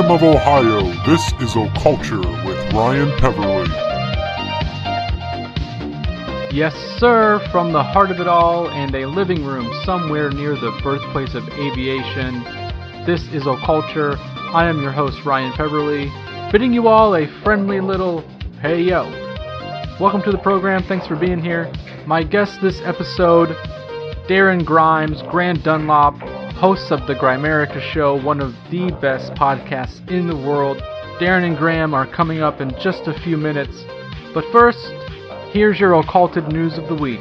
Of Ohio, this is Occulture with Ryan Peverly. Yes, sir, from the heart of it all and a living room somewhere near the birthplace of aviation. This is Occulture. I am your host, Ryan Peverly, bidding you all a friendly little hey yo. Welcome to the program. Thanks for being here. My guest this episode, Darren Grimes, Graham Dunlop, hosts of the Grimerica Show, one of the best podcasts in the world. Darren and Graham are coming up in just a few minutes. But first, here's your occulted news of the week.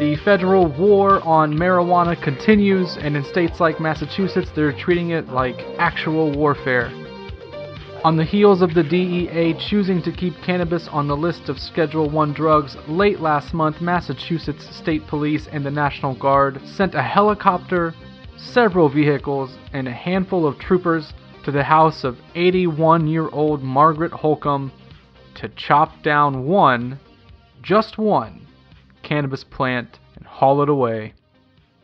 The federal war on marijuana continues, and in states like Massachusetts, they're treating it like actual warfare. On the heels of the DEA choosing to keep cannabis on the list of Schedule 1 drugs, late last month, Massachusetts State Police and the National Guard sent a helicopter, several vehicles, and a handful of troopers to the house of 81 year old Margaret Holcomb to chop down one, just one, cannabis plant and haul it away.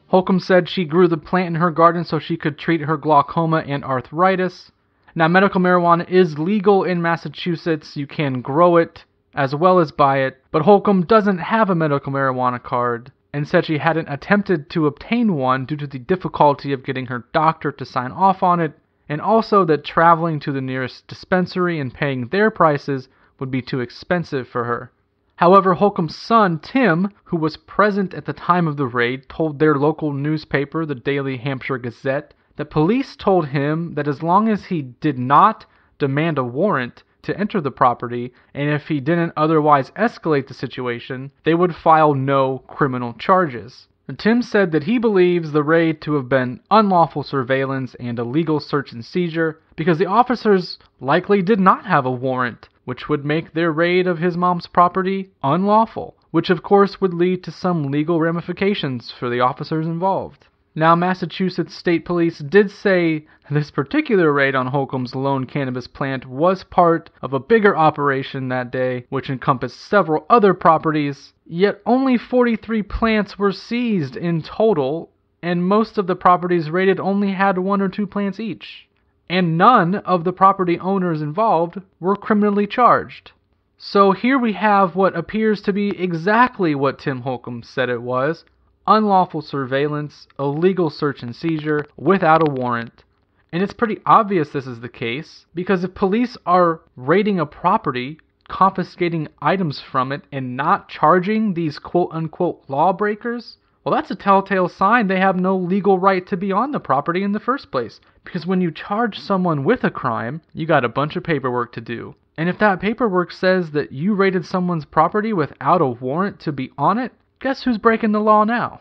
Holcomb said she grew the plant in her garden so she could treat her glaucoma and arthritis. Now, medical marijuana is legal in Massachusetts. You can grow it as well as buy it, but Holcomb doesn't have a medical marijuana card and said she hadn't attempted to obtain one due to the difficulty of getting her doctor to sign off on it, and also that traveling to the nearest dispensary and paying their prices would be too expensive for her. However, Holcomb's son, Tim, who was present at the time of the raid, told their local newspaper, the Daily Hampshire Gazette, the police told him that as long as he did not demand a warrant to enter the property, and if he didn't otherwise escalate the situation, they would file no criminal charges. And Tim said that he believes the raid to have been unlawful surveillance and illegal search and seizure because the officers likely did not have a warrant, which would make their raid of his mom's property unlawful, which of course would lead to some legal ramifications for the officers involved. Now, Massachusetts State Police did say this particular raid on Holcomb's lone cannabis plant was part of a bigger operation that day, which encompassed several other properties, yet only 43 plants were seized in total, and most of the properties raided only had one or two plants each. And none of the property owners involved were criminally charged. So here we have what appears to be exactly what Tim Holcomb said it was unlawful surveillance, illegal search and seizure without a warrant. And it's pretty obvious this is the case because if police are raiding a property, confiscating items from it, and not charging these quote unquote lawbreakers, well, that's a telltale sign they have no legal right to be on the property in the first place. Because when you charge someone with a crime, you got a bunch of paperwork to do. And if that paperwork says that you raided someone's property without a warrant to be on it, guess who's breaking the law now?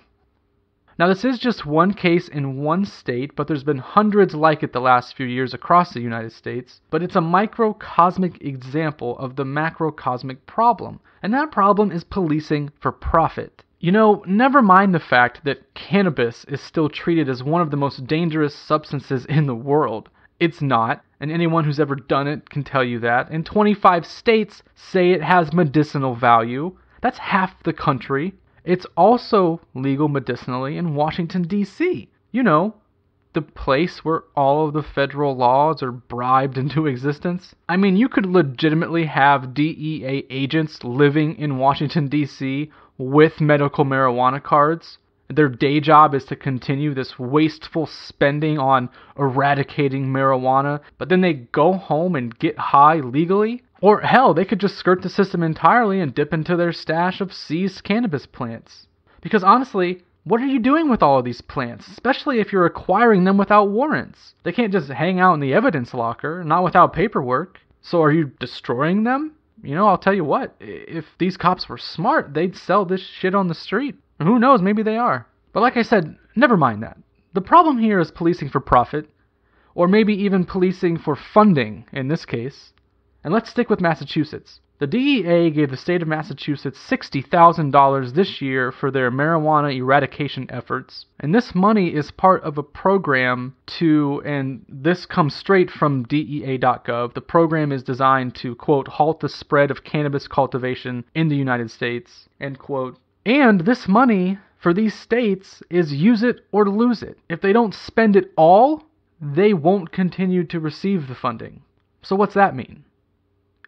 Now, this is just one case in one state, but there's been hundreds like it the last few years across the United States. But it's a microcosmic example of the macrocosmic problem, and that problem is policing for profit. You know, never mind the fact that cannabis is still treated as one of the most dangerous substances in the world. It's not, and anyone who's ever done it can tell you that. And 25 states say it has medicinal value. That's half the country. It's also legal medicinally in Washington, D.C. You know, the place where all of the federal laws are bribed into existence. I mean, you could legitimately have DEA agents living in Washington, D.C. with medical marijuana cards. Their day job is to continue this wasteful spending on eradicating marijuana, but then they go home and get high legally? Or hell, they could just skirt the system entirely and dip into their stash of seized cannabis plants. Because honestly, what are you doing with all of these plants, especially if you're acquiring them without warrants? They can't just hang out in the evidence locker, not without paperwork. So are you destroying them? You know, I'll tell you what, if these cops were smart, they'd sell this shit on the street. Who knows, maybe they are. But like I said, never mind that. The problem here is policing for profit, or maybe even policing for funding in this case. And let's stick with Massachusetts. The DEA gave the state of Massachusetts $60,000 this year for their marijuana eradication efforts. And this money is part of a program to, and this comes straight from DEA.gov. The program is designed to, quote, halt the spread of cannabis cultivation in the United States, end quote. And this money for these states is use it or lose it. If they don't spend it all, they won't continue to receive the funding. So, what's that mean?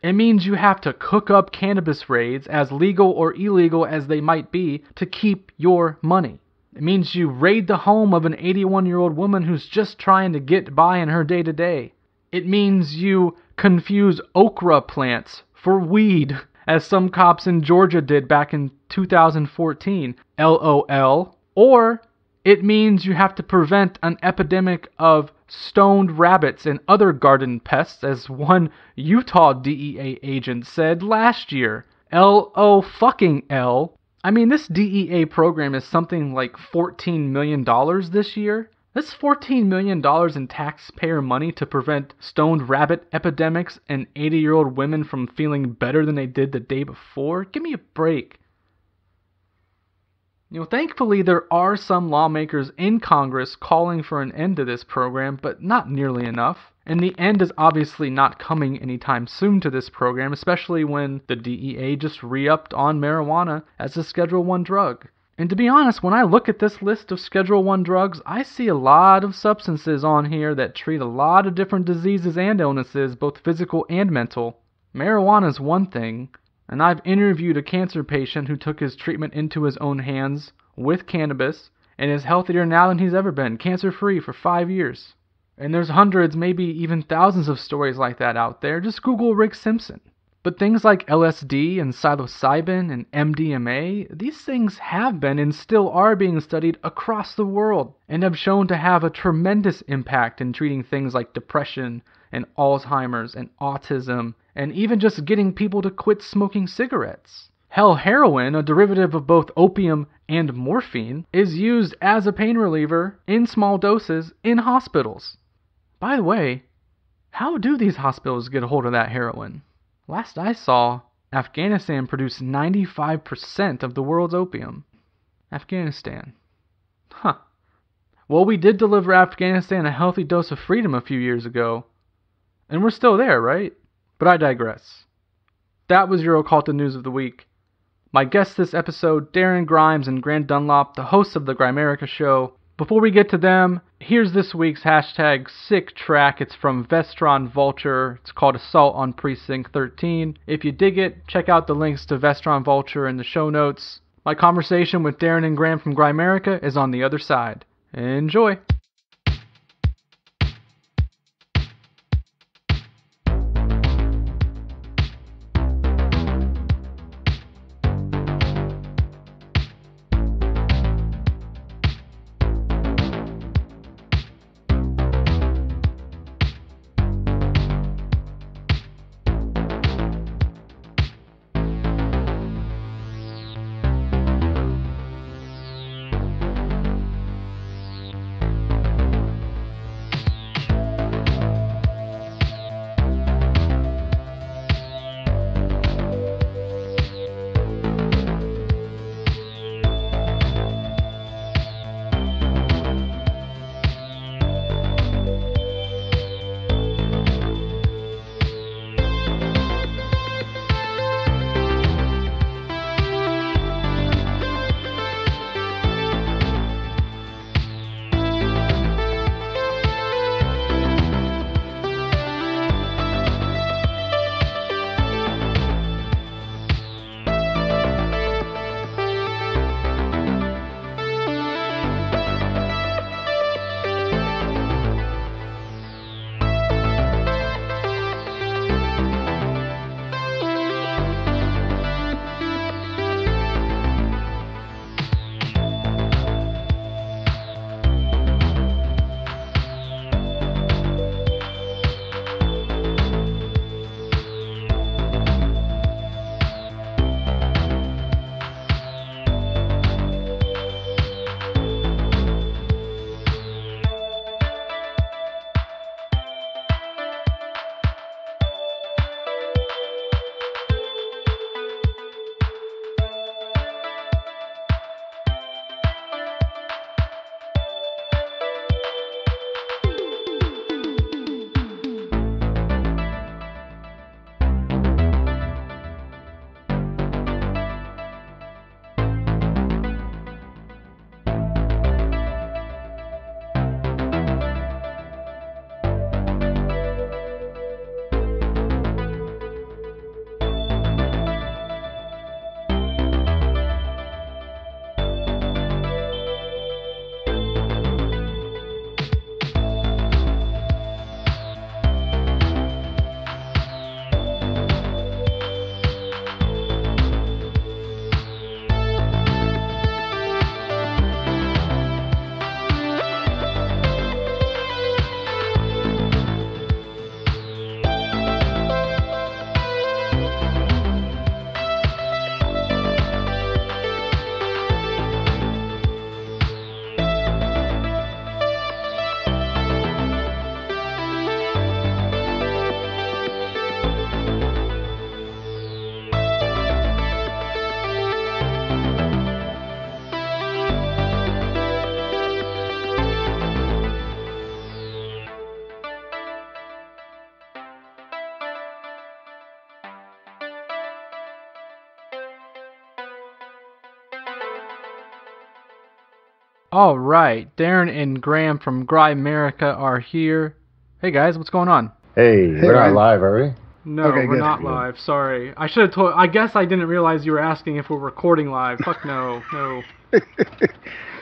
It means you have to cook up cannabis raids, as legal or illegal as they might be, to keep your money. It means you raid the home of an 81 year old woman who's just trying to get by in her day to day. It means you confuse okra plants for weed, as some cops in Georgia did back in 2014. LOL. Or it means you have to prevent an epidemic of stoned rabbits and other garden pests, as one Utah DEA agent said last year. L O fucking L. I mean, this DEA program is something like $14 million this year. That's $14 million in taxpayer money to prevent stoned rabbit epidemics and 80 year old women from feeling better than they did the day before. Give me a break. You know, thankfully, there are some lawmakers in Congress calling for an end to this program, but not nearly enough. And the end is obviously not coming anytime soon to this program, especially when the DEA just re-upped on marijuana as a Schedule 1 drug. And to be honest, when I look at this list of Schedule 1 drugs, I see a lot of substances on here that treat a lot of different diseases and illnesses, both physical and mental. Marijuana is one thing, and I've interviewed a cancer patient who took his treatment into his own hands with cannabis and is healthier now than he's ever been, cancer free for five years. And there's hundreds, maybe even thousands of stories like that out there. Just Google Rick Simpson. But things like LSD and psilocybin and MDMA, these things have been and still are being studied across the world and have shown to have a tremendous impact in treating things like depression and Alzheimer's and autism and even just getting people to quit smoking cigarettes. Hell, heroin, a derivative of both opium and morphine, is used as a pain reliever in small doses in hospitals. By the way, how do these hospitals get a hold of that heroin? Last I saw, Afghanistan produced 95% of the world's opium. Afghanistan. Huh. Well, we did deliver Afghanistan a healthy dose of freedom a few years ago. And we're still there, right? But I digress. That was your occulted news of the week. My guests this episode, Darren Grimes and Graham Dunlop, the hosts of the Grimerica Show, before we get to them, here's this week's hashtag sick track. It's from Vestron Vulture. It's called Assault on Precinct 13. If you dig it, check out the links to Vestron Vulture in the show notes. My conversation with Darren and Graham from Grimerica is on the other side. Enjoy! All right, Darren and Graham from Grimerica are here. Hey guys, what's going on? Hey, Hey, we're Ryan. not live, are we? No, Okay, we're good. not live. Sorry, I should have told. I guess I didn't realize you were asking if we're recording live. Fuck no, no.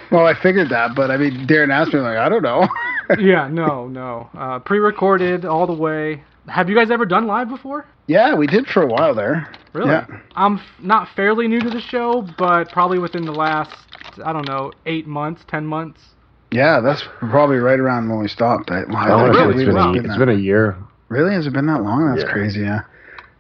Well, I figured that, but I mean, Darren asked me, like, I don't know. Yeah, no, no. Uh, pre-recorded all the way. Have you guys ever done live before? yeah, we did for a while there. Really? Yeah. I'm f- not fairly new to the show, but probably within the last, I don't know, eight months, ten months. Yeah, that's probably right around when we stopped. I, I I say can't it's been, a, been it's that- been a year. Really? Has it been that long? That's Yeah. crazy, yeah.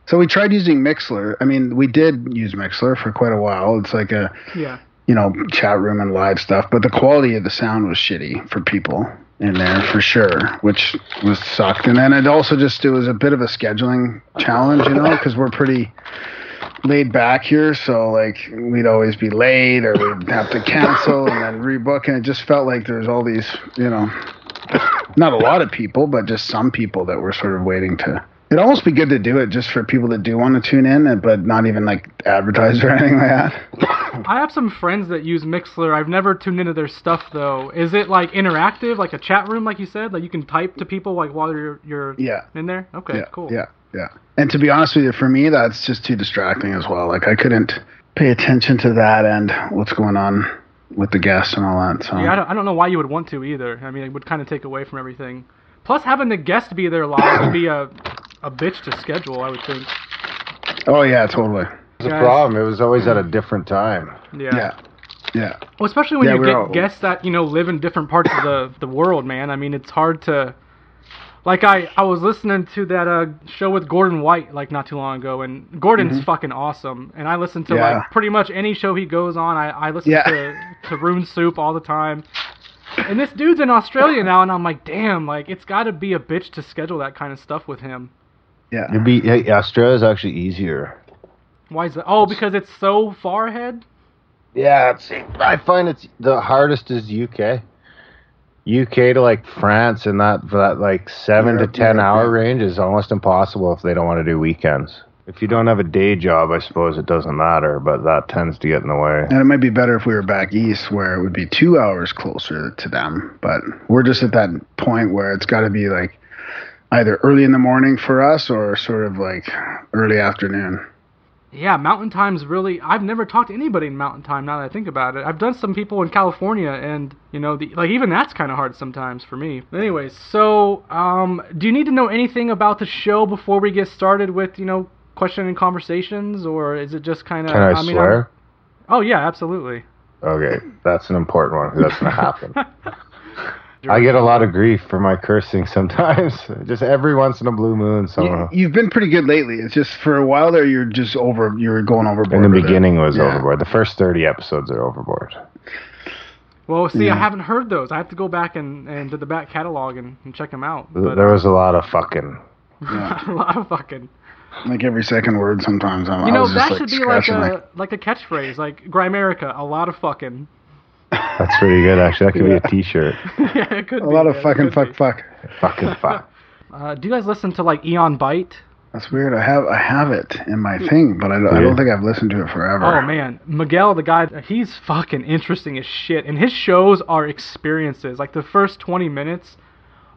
So we tried using Mixlr. I mean, we did use Mixlr for quite a while. It's like a, Yeah. you know, chat room and live stuff, but the quality of the sound was shitty for people in there for sure, which was sucked. And then it also just, it was a bit of a scheduling challenge, you know, because we're pretty laid back here. So, like, we'd always be late or we'd have to cancel and then rebook. And it just felt like there was all these, you know, not a lot of people, but just some people that were sort of waiting to. It'd almost be good to do it just for people that do want to tune in, but not even like advertise or anything like that. I have some friends that use Mixlr. I've never tuned into their stuff though. Is it like interactive, like a chat room, like you said? Like you can type to people like while you're you're Yeah. in there? Okay, yeah, cool. Yeah, yeah. And to be honest with you, for me, that's just too distracting as well. Like I couldn't pay attention to that and what's going on with the guests and all that. So Yeah, I don't, I don't know why you would want to either. I mean, it would kind of take away from everything. Plus, having the guest be there live would be a a bitch to schedule. I would think. oh yeah, totally. It was a problem. It was always at a mm. different time. Yeah. Yeah, yeah, Well, especially when Yeah, you get all- guests that you know live in different parts of the the world, man. I mean, it's hard to. Like I, I was listening to that uh, show with Gordon White like not too long ago, and Gordon's fucking awesome. And I listen to Mm-hmm. Yeah. like pretty much any show he goes on. I, I listen Yeah. to to Rune Soup all the time. And this dude's in Australia now, and I'm like, damn, like it's got to be a bitch to schedule that kind of stuff with him. yeah. It'd be hey, Australia's actually easier. Why is that? Oh, because it's so far ahead. Yeah, it's, I find it's the hardest is UK. UK to like France and that for that like seven Europe, to ten Europe, hour yeah. range is almost impossible if they don't want to do weekends. If you don't have a day job, I suppose it doesn't matter, but that tends to get in the way. And it might be better if we were back east, where it would be two hours closer to them. But we're just at that point where it's got to be like either early in the morning for us or sort of like early afternoon. Yeah, Mountain Time's really. I've never talked to anybody in Mountain Time. Now that I think about it, I've done some people in California, and you know, the, like even that's kind of hard sometimes for me. Anyways, so um, do you need to know anything about the show before we get started with you know question and conversations, or is it just kind of? Can I, mean, swear? I'm- oh yeah, absolutely. Okay, that's an important one. That's gonna happen. I get a lot of grief for my cursing sometimes. Just every once in a blue moon, You, you've been pretty good lately. It's just for a while there, you're just over. You're going overboard. In the with it. beginning, was Yeah. overboard. The first thirty episodes are overboard. Well, see, I mm. haven't heard those. I have to go back and and to the back catalog and, and check them out. But there uh, was a lot of fucking. Yeah. a lot of fucking. Like every second word, sometimes I'm. You I know was just, that like, should be like a my- like a catchphrase, like Grimerica, a lot of fucking. That's pretty good, actually. That could be a T-shirt. yeah, it could a be. lot of yeah, it fucking could fuck be. fuck. Fucking fuck. Uh, do you guys listen to like Aeon Byte? That's weird. I have I have it in my thing, but I don't, I don't think I've listened to it forever. Oh man, Miguel, the guy, he's fucking interesting as shit, and his shows are experiences. Like the first twenty minutes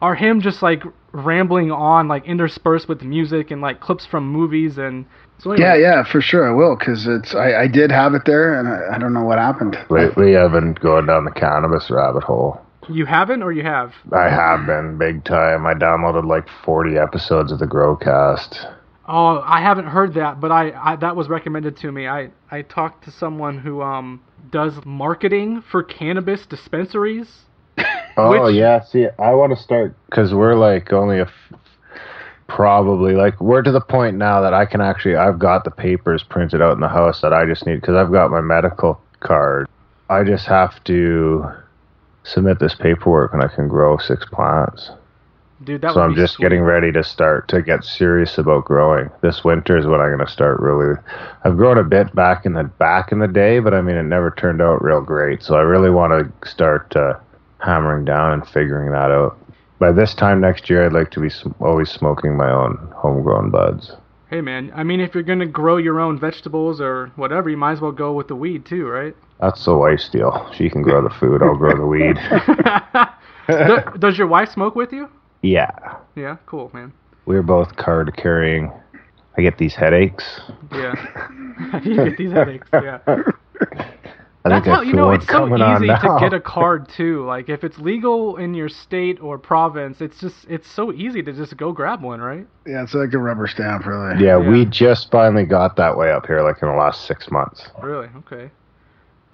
are him just like rambling on, like interspersed with music and like clips from movies and. So Yeah, yeah, for sure I will, because it's I, I did have it there, and I, I don't know what happened. Lately, I've been going down the cannabis rabbit hole. You haven't, or you have? I have been big time. I downloaded like 40 episodes of the Growcast. Oh, I haven't heard that, but I, I that was recommended to me. I I talked to someone who um does marketing for cannabis dispensaries. Oh Which- yeah, see, I want to start because we're like only a, f- probably like we're to the point now that I can actually I've got the papers printed out in the house that I just need because I've got my medical card. I just have to submit this paperwork and I can grow six plants. Dude, that so I'm just sweet. getting ready to start to get serious about growing. This winter is when I'm going to start really. I've grown a bit back in the back in the day, but I mean it never turned out real great. So I really want to start uh, hammering down and figuring that out. By this time next year, I'd like to be sm- always smoking my own homegrown buds. Hey man, I mean, if you're gonna grow your own vegetables or whatever, you might as well go with the weed too, right? That's the wife's deal. She can grow the food. I'll grow the weed. Do- Does your wife smoke with you? Yeah, Yeah, cool, man. we're both card carrying. I get these headaches. Yeah. you get these headaches. Yeah. I That's think how I you know it's so coming on easy to get a card too. Like if it's legal in your state or province, it's just it's so easy to just go grab one, right? Yeah, it's like a rubber stamp, really. Yeah, Yeah. we just finally got that way up here, like in the last six months. Really? Okay.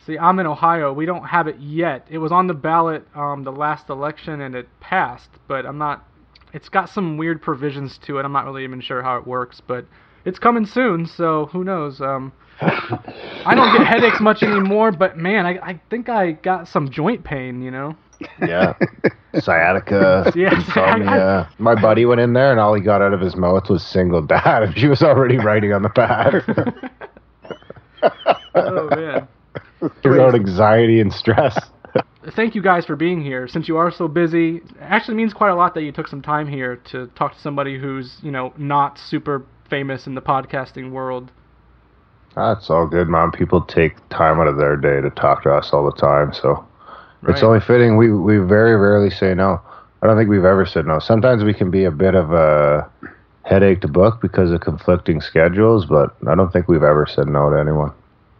See, I'm in Ohio. We don't have it yet. It was on the ballot um, the last election and it passed, but I'm not. It's got some weird provisions to it. I'm not really even sure how it works, but it's coming soon. So who knows? Um, I don't get headaches much anymore, but man, I, I think I got some joint pain. You know? Yeah. Sciatica, Yeah, insomnia. My buddy went in there and all he got out of his mouth was single dad and she was already writing on the pad. Oh man. Own anxiety and stress. thank you guys for being here. Since you are so busy, it actually means quite a lot that you took some time here to talk to somebody who's, you know, not super famous in the podcasting world. Ah, that's all good, man. People take time out of their day to talk to us all the time, so it's only fitting. We we very rarely say no. I don't think we've ever said no. Sometimes we can be a bit of a headache to book because of conflicting schedules, but I don't think we've ever said no to anyone.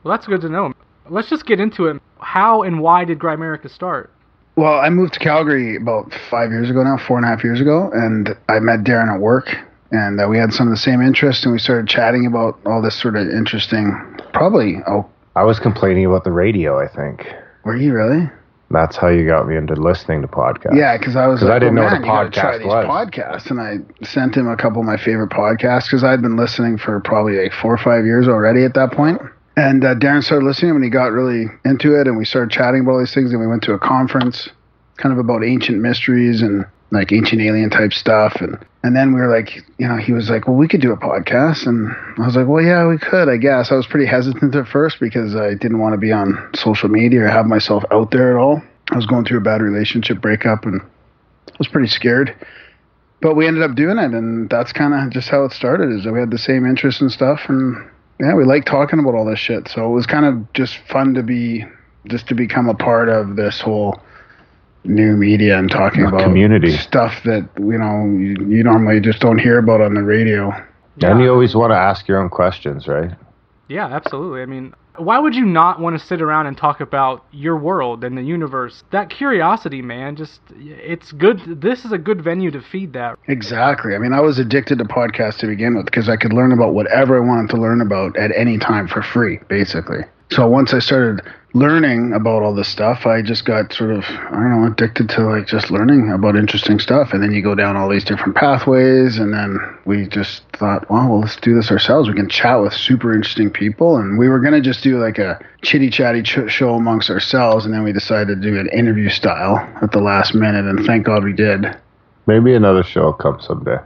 Well, that's good to know. Let's just get into it. How and why did Grimerica start? Well, I moved to Calgary about five years ago now, four and a half years ago, and I met Darren at work, and uh, we had some of the same interests, and we started chatting about all this sort of interesting. Probably, oh, I was complaining about the radio. I think were you really? that's how you got me into listening to podcasts. Yeah, because I was 'Cause like, I didn't oh, know what a man, gotta try podcast these was. podcasts, and I sent him a couple of my favorite podcasts because I'd been listening for probably like four or five years already at that point. And uh, Darren started listening, and he got really into it, and we started chatting about all these things. And we went to a conference, kind of about ancient mysteries and like ancient alien type stuff. And and then we were like, you know, he was like, well, we could do a podcast, and I was like, well, yeah, we could, I guess. I was pretty hesitant at first because I didn't want to be on social media or have myself out there at all. I was going through a bad relationship breakup, and I was pretty scared. But we ended up doing it, and that's kind of just how it started. Is that we had the same interests and stuff, and yeah, we like talking about all this shit. So it was kind of just fun to be, just to become a part of this whole new media and talking about community. stuff that you know you, you normally just don't hear about on the radio. And you always want to ask your own questions, right? Yeah, absolutely. I mean, why would you not want to sit around and talk about your world and the universe? That curiosity, man, just it's good. This is a good venue to feed that. Exactly. I mean, I was addicted to podcasts to begin with because I could learn about whatever I wanted to learn about at any time for free, basically. So once I started learning about all this stuff, I just got sort of, I don't know, addicted to like just learning about interesting stuff. And then you go down all these different pathways. And then we just thought, well, well let's do this ourselves. We can chat with super interesting people. And we were going to just do like a chitty chatty ch- show amongst ourselves. And then we decided to do an interview style at the last minute. And thank God we did. Maybe another show will come someday.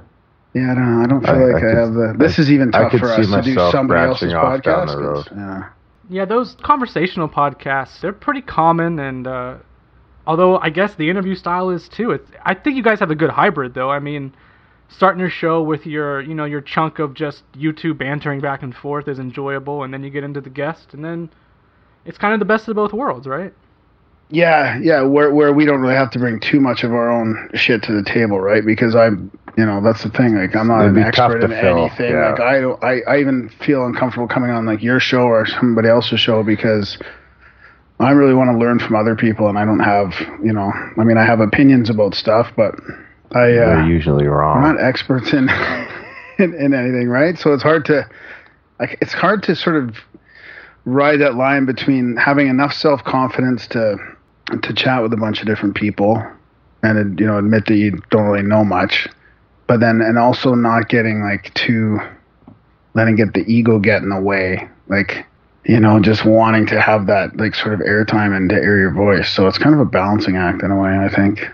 Yeah, I don't know. I don't feel I- like I I, could- have the. This I- is even tough for us to do somebody else's podcast. the road. 'cause, Yeah. Yeah, those conversational podcasts, they're pretty common and uh although I guess the interview style is too. It's I think you guys have a good hybrid though. I mean, starting your show with your, you know, your chunk of just you two bantering back and forth is enjoyable and then you get into the guest and then it's kind of the best of both worlds, right? Yeah, yeah, where where we don't really have to bring too much of our own shit to the table, right? Because I'm, you know, that's the thing. Like, I'm not It'd an expert in fill, anything. yeah. Like, I don't, I, I even feel uncomfortable coming on like your show or somebody else's show because I really want to learn from other people, and I don't have, you know, I mean, I have opinions about stuff, but I, uh, They're usually wrong. we're not experts in, in in anything, right? So it's hard to like it's hard to sort of ride that line between having enough self confidence to to chat with a bunch of different people and you know admit that you don't really know much, but then and also not getting like too letting get the ego get in the way, like you know just wanting to have that like sort of airtime and to air your voice. So it's kind of a balancing act in a way, I think.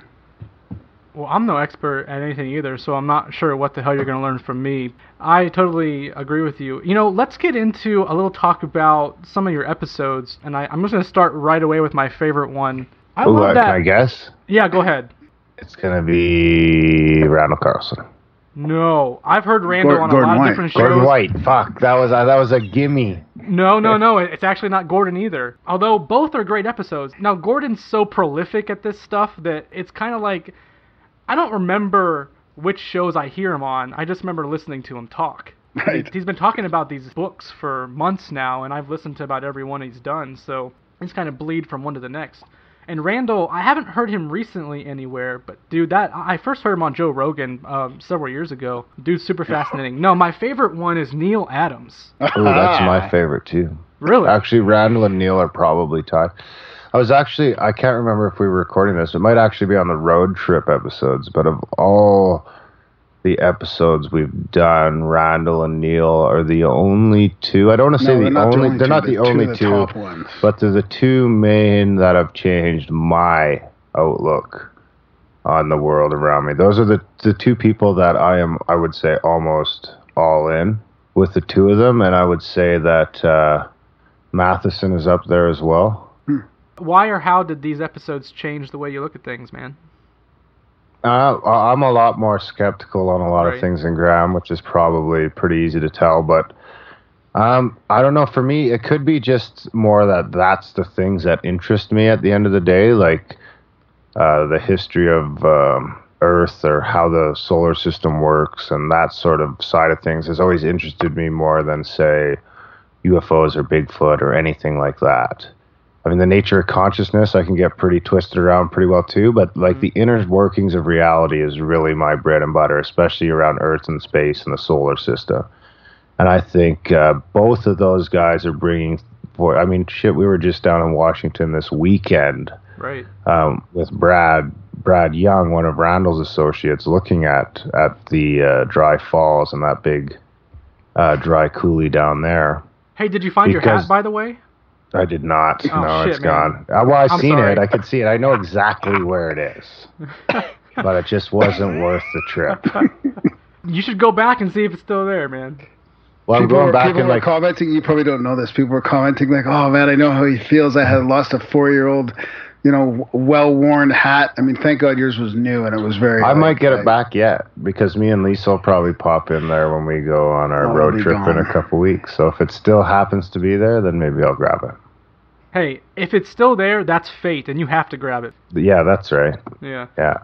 Well, I'm no expert at anything either, so I'm not sure what the hell you're going to learn from me. I totally agree with you. You know, let's get into a little talk about some of your episodes, and I, I'm just going to start right away with my favorite one. I Ooh, love uh, that. can I guess? Yeah, go ahead. It's gonna be Randall Carlson. No, I've heard Randall Gor- on a Gordon lot White. of different shows. Gordon shows. White. Fuck, that was a, that was a gimme. No, no, no. It's actually not Gordon either. Although both are great episodes. Now Gordon's so prolific at this stuff that it's kind of like I don't remember which shows I hear him on. I just remember listening to him talk. Right. He's been talking about these books for months now, and I've listened to about every one he's done. So he's kind of bleed from one to the next. And Randall, I haven't heard him recently anywhere, but dude, that I I first heard him on Joe Rogan um, several years ago. Dude's super fascinating. No, my favorite one is Neal Adams. oh, that's my favorite too. Really? Actually, Randall and Neal are probably tied. I was actually I can't remember if we were recording this. It might actually be on the road trip episodes, but of all the episodes we've done, Randall and Neal are the only two. I don't want to say No, the they're not only, the only they're two, not the they're two only the two, but they're the two main that have changed my outlook on the world around me. Those are the the two people that I am I would say almost all in with the two of them and I would say that uh Matheson is up there as well. Why or how did these episodes change the way you look at things, man? Uh, I'm a lot more skeptical on a lot Right. of things than Graham, which is probably pretty easy to tell. But um, I don't know. For me, it could be just more that that's the things that interest me at the end of the day, like uh, the history of um, Earth or how the solar system works, and that sort of side of things has always interested me more than say UFOs or Bigfoot or anything like that. I mean, the nature of consciousness, I can get pretty twisted around pretty well too, but like the inner workings of reality is really my bread and butter, especially around Earth and space and the solar system. And I think uh, both of those guys are bringing for. I mean, shit, we were just down in Washington this weekend Right. um, with Brad Brad Young, one of Randall's associates, looking at at the uh, dry falls and that big uh, dry coulee down there. Hey, did you find your Because- hat, by the way? I did not. Oh, no, shit, it's man. gone. Uh, well, I've I'm seen sorry. it. I could see it. I know exactly where it is, but it just wasn't worth the trip. You should go back and see if it's still there, man. Well, I'm people going were, back people and were like commenting. You probably don't know this. People were commenting like, "Oh man, I know how he feels. I had lost a four-year-old, you know, well-worn hat. I mean, thank God yours was new and it was very. I like, might get it back yet because me and Lisa will probably pop in there when we go on our Oh, road it'll be trip in a couple weeks. So if it still happens to be there, then maybe I'll grab it. Hey, if it's still there, that's fate, and you have to grab it. Yeah, that's right. Yeah. Yeah.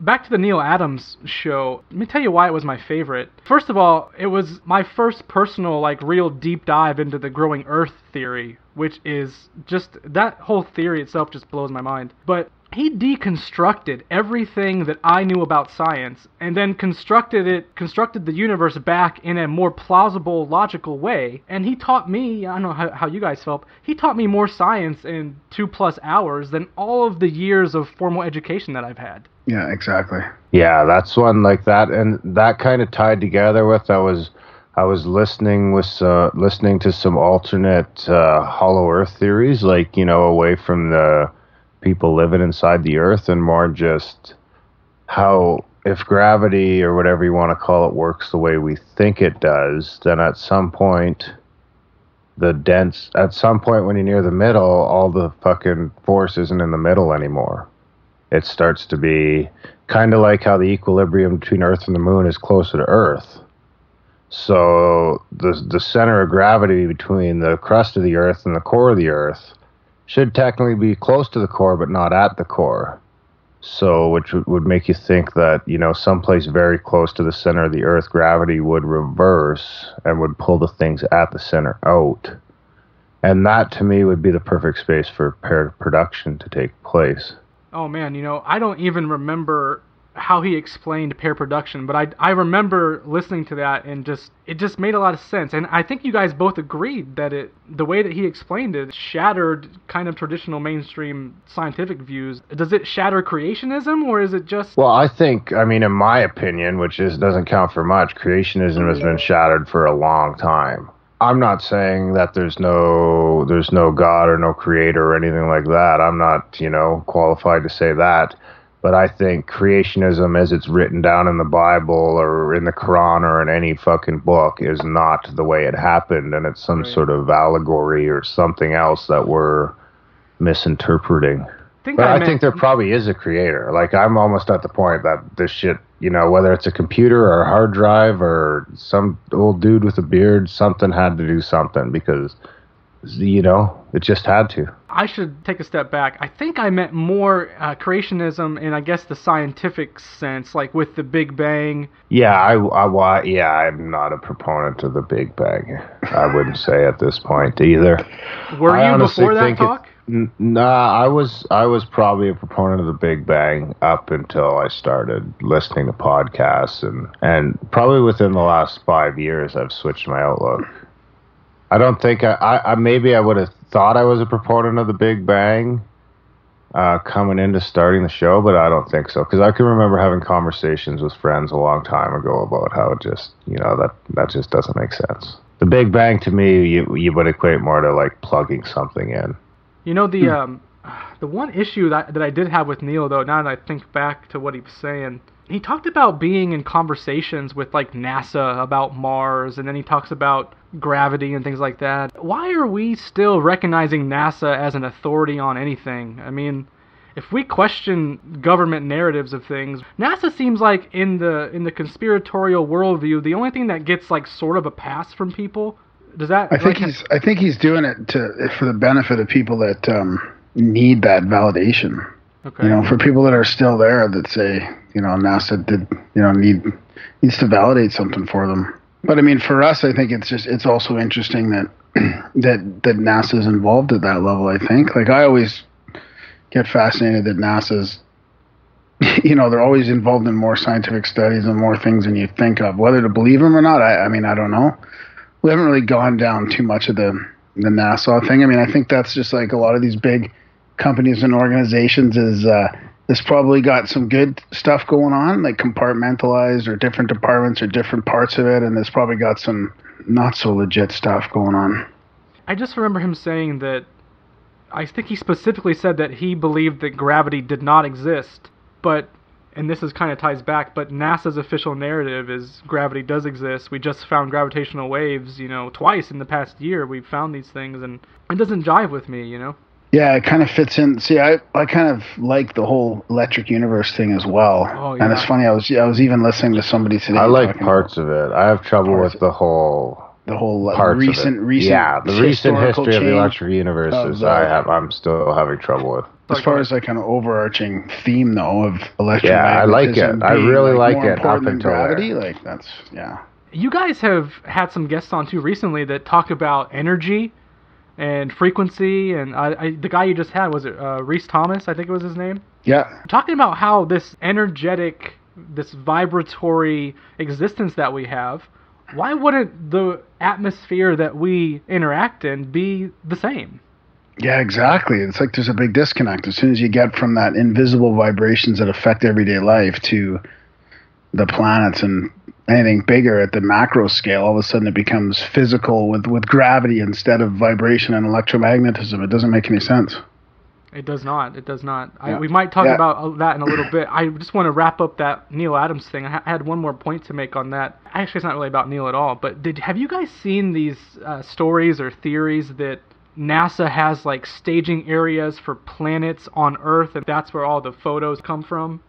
Back to the Neal Adams show. Let me tell you why it was my favorite. First of all, it was my first personal, like, real deep dive into the growing Earth theory, which is just that whole theory itself just blows my mind. But he deconstructed everything that I knew about science and then constructed it constructed the universe back in a more plausible logical way and he taught me i don't know how, how you guys felt he taught me more science in two plus hours than all of the years of formal education that i've had Yeah, exactly. Yeah, that's one like that, and that kind of tied together with I was I was listening with uh, listening to some alternate uh, Hollow Earth theories, like you know, away from the people living inside the Earth, and more just how if gravity or whatever you want to call it works the way we think it does, then at some point the dense at some point when you're near the middle, all the fucking force isn't in the middle anymore it starts to be kind of like how the equilibrium between Earth and the Moon is closer to Earth. So the the center of gravity between the crust of the Earth and the core of the Earth should technically be close to the core, but not at the core. So, which would, would make you think that you know someplace very close to the center of the Earth, gravity would reverse and would pull the things at the center out. And that to me would be the perfect space for production to take place. Oh man, you know, I don't even remember how he explained pair production, but I, I remember listening to that and just it just made a lot of sense. And I think you guys both agreed that it the way that he explained it shattered kind of traditional mainstream scientific views. Does it shatter creationism or is it just Well, I think, I mean, in my opinion, which is doesn't count for much, creationism has been shattered for a long time. I'm not saying that there's no there's no God or no creator or anything like that. I'm not, you know, qualified to say that. But I think creationism as it's written down in the Bible or in the Quran or in any fucking book is not the way it happened and it's some Right. sort of allegory or something else that we're misinterpreting. think But I, meant- think there probably is a creator. Like I'm almost at the point that this shit, you know, whether it's a computer or a hard drive or some old dude with a beard, something had to do something because, you know, it just had to. I should take a step back. I think I meant more uh, creationism in, I guess, the scientific sense, like with the Big Bang. Yeah, I, I, yeah, I'm not a proponent of the Big Bang. I wouldn't say at this point either. Were I you before that think it- talk? Nah, I was I was probably a proponent of the Big Bang up until I started listening to podcasts and and probably within the last five years I've switched my outlook. I don't think I, I, I maybe I would have thought I was a proponent of the Big Bang uh, coming into starting the show, but I don't think so because I can remember having conversations with friends a long time ago about how it just you know that that just doesn't make sense. The Big Bang to me, you you would equate more to like plugging something in. You know the um, the one issue that that I did have with Neal though. Now that I think back to what he was saying, he talked about being in conversations with like NASA about Mars, and then he talks about gravity and things like that. Why are we still recognizing NASA as an authority on anything? I mean. If we question government narratives of things, NASA seems like in the in the conspiratorial worldview, the only thing that gets like sort of a pass from people. Does that? I think like, he's I think he's doing it to for the benefit of people that um, need that validation. okay. You know, for people that are still there that say, you know, NASA did, you know, need needs to validate something for them. But I mean, for us, I think it's just it's also interesting that that that NASA's involved at that level. I think, like, I always get fascinated that NASA's, you know, they're always involved in more scientific studies and more things than you think of. Whether to believe them or not, I, I mean, I don't know. We haven't really gone down too much of the the NASA thing. I mean, I think that's just like a lot of these big companies and organizations is uh, this probably got some good stuff going on, like compartmentalized or different departments or different parts of it, and it's probably got some not so legit stuff going on. I just remember him saying that. I think he specifically said that he believed that gravity did not exist, but, and this is kind of ties back, but NASA's official narrative is gravity does exist. We just found gravitational waves, you know, twice in the past year. We've found these things, and it doesn't jive with me, you know. Yeah, it kind of fits in. See, I, I kind of like the whole electric universe thing as well. Oh, yeah. And it's funny. I was I was even listening to somebody today. I like parts of it. I have trouble with the whole the whole parts recent of it. recent yeah, the recent history of the electric universe oh, is the- I have I'm still having trouble with. As far as like kind of overarching theme though of electromagnetism, Yeah, I like it. I being, really like more it important up than until gravity. Like that's yeah. You guys have had some guests on too recently that talk about energy and frequency, and I, I, the guy you just had was it uh, Reese Thomas? I think it was his name. Yeah, talking about how this energetic, this vibratory existence that we have, why wouldn't the atmosphere that we interact in be the same? yeah, exactly. It's like there's a big disconnect as soon as you get from that invisible vibrations that affect everyday life to the planets and anything bigger at the macro scale. All of a sudden, it becomes physical with with gravity instead of vibration and electromagnetism. It doesn't make any sense. It does not. It does not. I, we might talk Yeah. about uh, that in a little bit. I just want to wrap up that Neal Adams thing. I ha- had one more point to make on that. Actually, it's not really about Neal at all. But did have you guys seen these uh, stories or theories that NASA has like staging areas for planets on Earth, and that's where all the photos come from?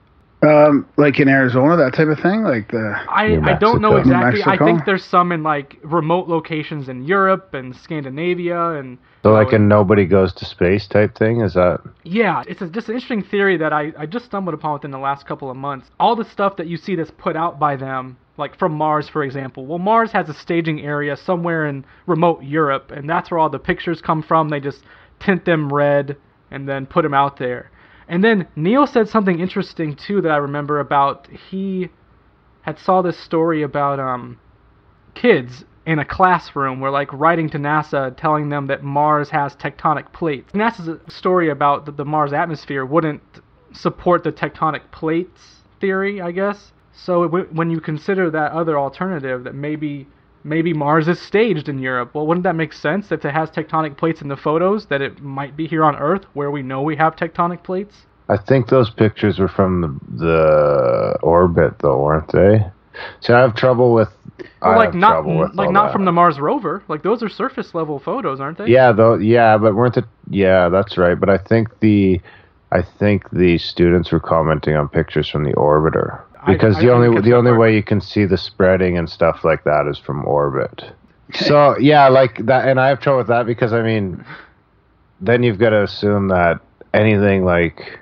Um, like in Arizona, that type of thing. Like the I, New I don't know exactly. I think there's some in like remote locations in Europe and Scandinavia and So like know, a nobody goes to space type thing. Is that? yeah, it's a, just an interesting theory that I, I just stumbled upon within the last couple of months. All the stuff that you see that's put out by them, like from Mars, for example. Well, Mars has a staging area somewhere in remote Europe, and that's where all the pictures come from. They just tint them red and then put them out there. And then Neal said something interesting too that I remember about he had saw this story about um kids in a classroom were like writing to NASA telling them that Mars has tectonic plates. NASA's story about the, the Mars atmosphere wouldn't support the tectonic plates theory, I guess. So w- when you consider that other alternative that maybe maybe Mars is staged in Europe, well wouldn't that make sense if it has tectonic plates in the photos that it might be here on Earth where we know we have tectonic plates? I think those pictures were from the, the orbit though, weren't they? So I have trouble with. Well, like not like not that. from the Mars rover. Like those are surface level photos, aren't they? Yeah, though. Yeah, but weren't the? Yeah, that's right. But I think the I think the students were commenting on pictures from the orbiter because I the didn't only the only way you can see the spreading and stuff like that is from orbit. So yeah, like that, and I have trouble with that because I mean, then you've got to assume that anything like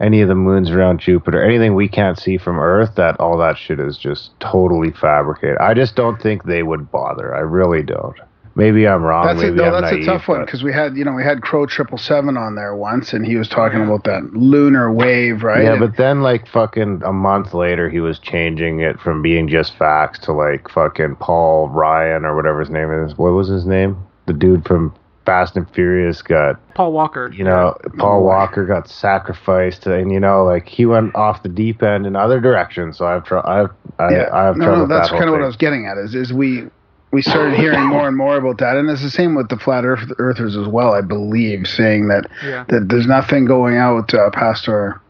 any of the moons around Jupiter, anything we can't see from Earth, that all that shit is just totally fabricated. I just don't think they would bother. I really don't. Maybe I'm wrong. That's a, no, I'm that's naive, a tough one because we had you know we had Crow triple seven on there once, and he was talking about that lunar wave, right? Yeah, And- but then like fucking a month later, he was changing it from being just facts to like fucking Paul Ryan or whatever his name is. What was his name? The dude from Fast and Furious got Paul Walker. you know Paul Walker got sacrificed, and you know like he went off the deep end in other directions. So I've tried. I've I, yeah, I have no, trouble no, with that's that kind of what. I was getting at. Is is we we started hearing more and more about that, and it's the same with the flat earth, earthers as well. I believe saying that Yeah. that there's nothing going out uh, past our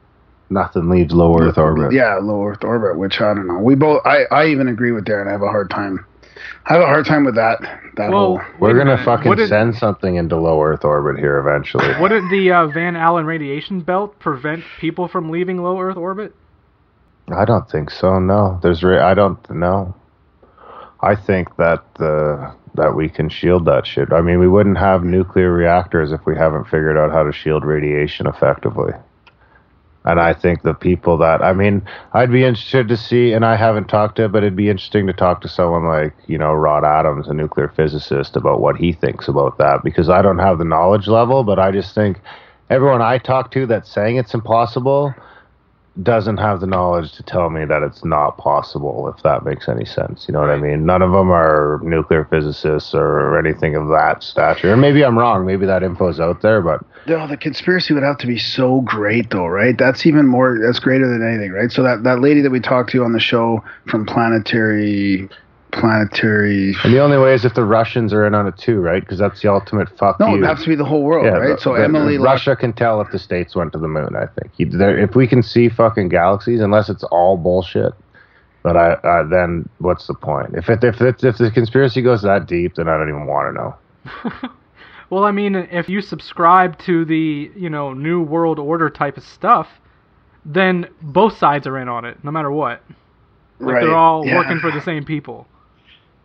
Nothing leaves low Earth orbit. Yeah, low Earth orbit, which I don't know. We both, I, I even agree with Darren. I have a hard time. I have a hard time with that. That Well, whole. We're gonna fucking did- send something into low Earth orbit here eventually. Wouldn't the uh, Van Allen radiation belt prevent people from leaving low Earth orbit? I don't think so. No, there's. Re- I don't know. I think that the that we can shield that shit. I mean, we wouldn't have nuclear reactors if we haven't figured out how to shield radiation effectively. And I think the people that I mean, I'd be interested to see, and I haven't talked to, but it'd be interesting to talk to someone like you know Rod Adams, a nuclear physicist, about what he thinks about that because I don't have the knowledge level, but I just think everyone I talk to that's saying it's impossible doesn't have the knowledge to tell me that it's not possible, if that makes any sense. You know what I mean? None of them are nuclear physicists or anything of that stature. Or maybe I'm wrong. Maybe that info's out there, but No, the conspiracy would have to be so great, though, right? That's even more. That's greater than anything, right? So that that lady that we talked to on the show from Planetary, Planetary. and the only way is if the Russians are in on it too, right? Because that's the ultimate fuck No, you. it has to be the whole world, right? but- so but Emily Lock- Russia can tell if the states went to the moon. I think if we can see fucking galaxies, unless it's all bullshit. But I, I then what's the point? If it, if it, if the conspiracy goes that deep, then I don't even want to know. Well, I mean, if you subscribe to the, you know, New World Order type of stuff, then both sides are in on it, no matter what. Like right? they're all yeah. working for the same people.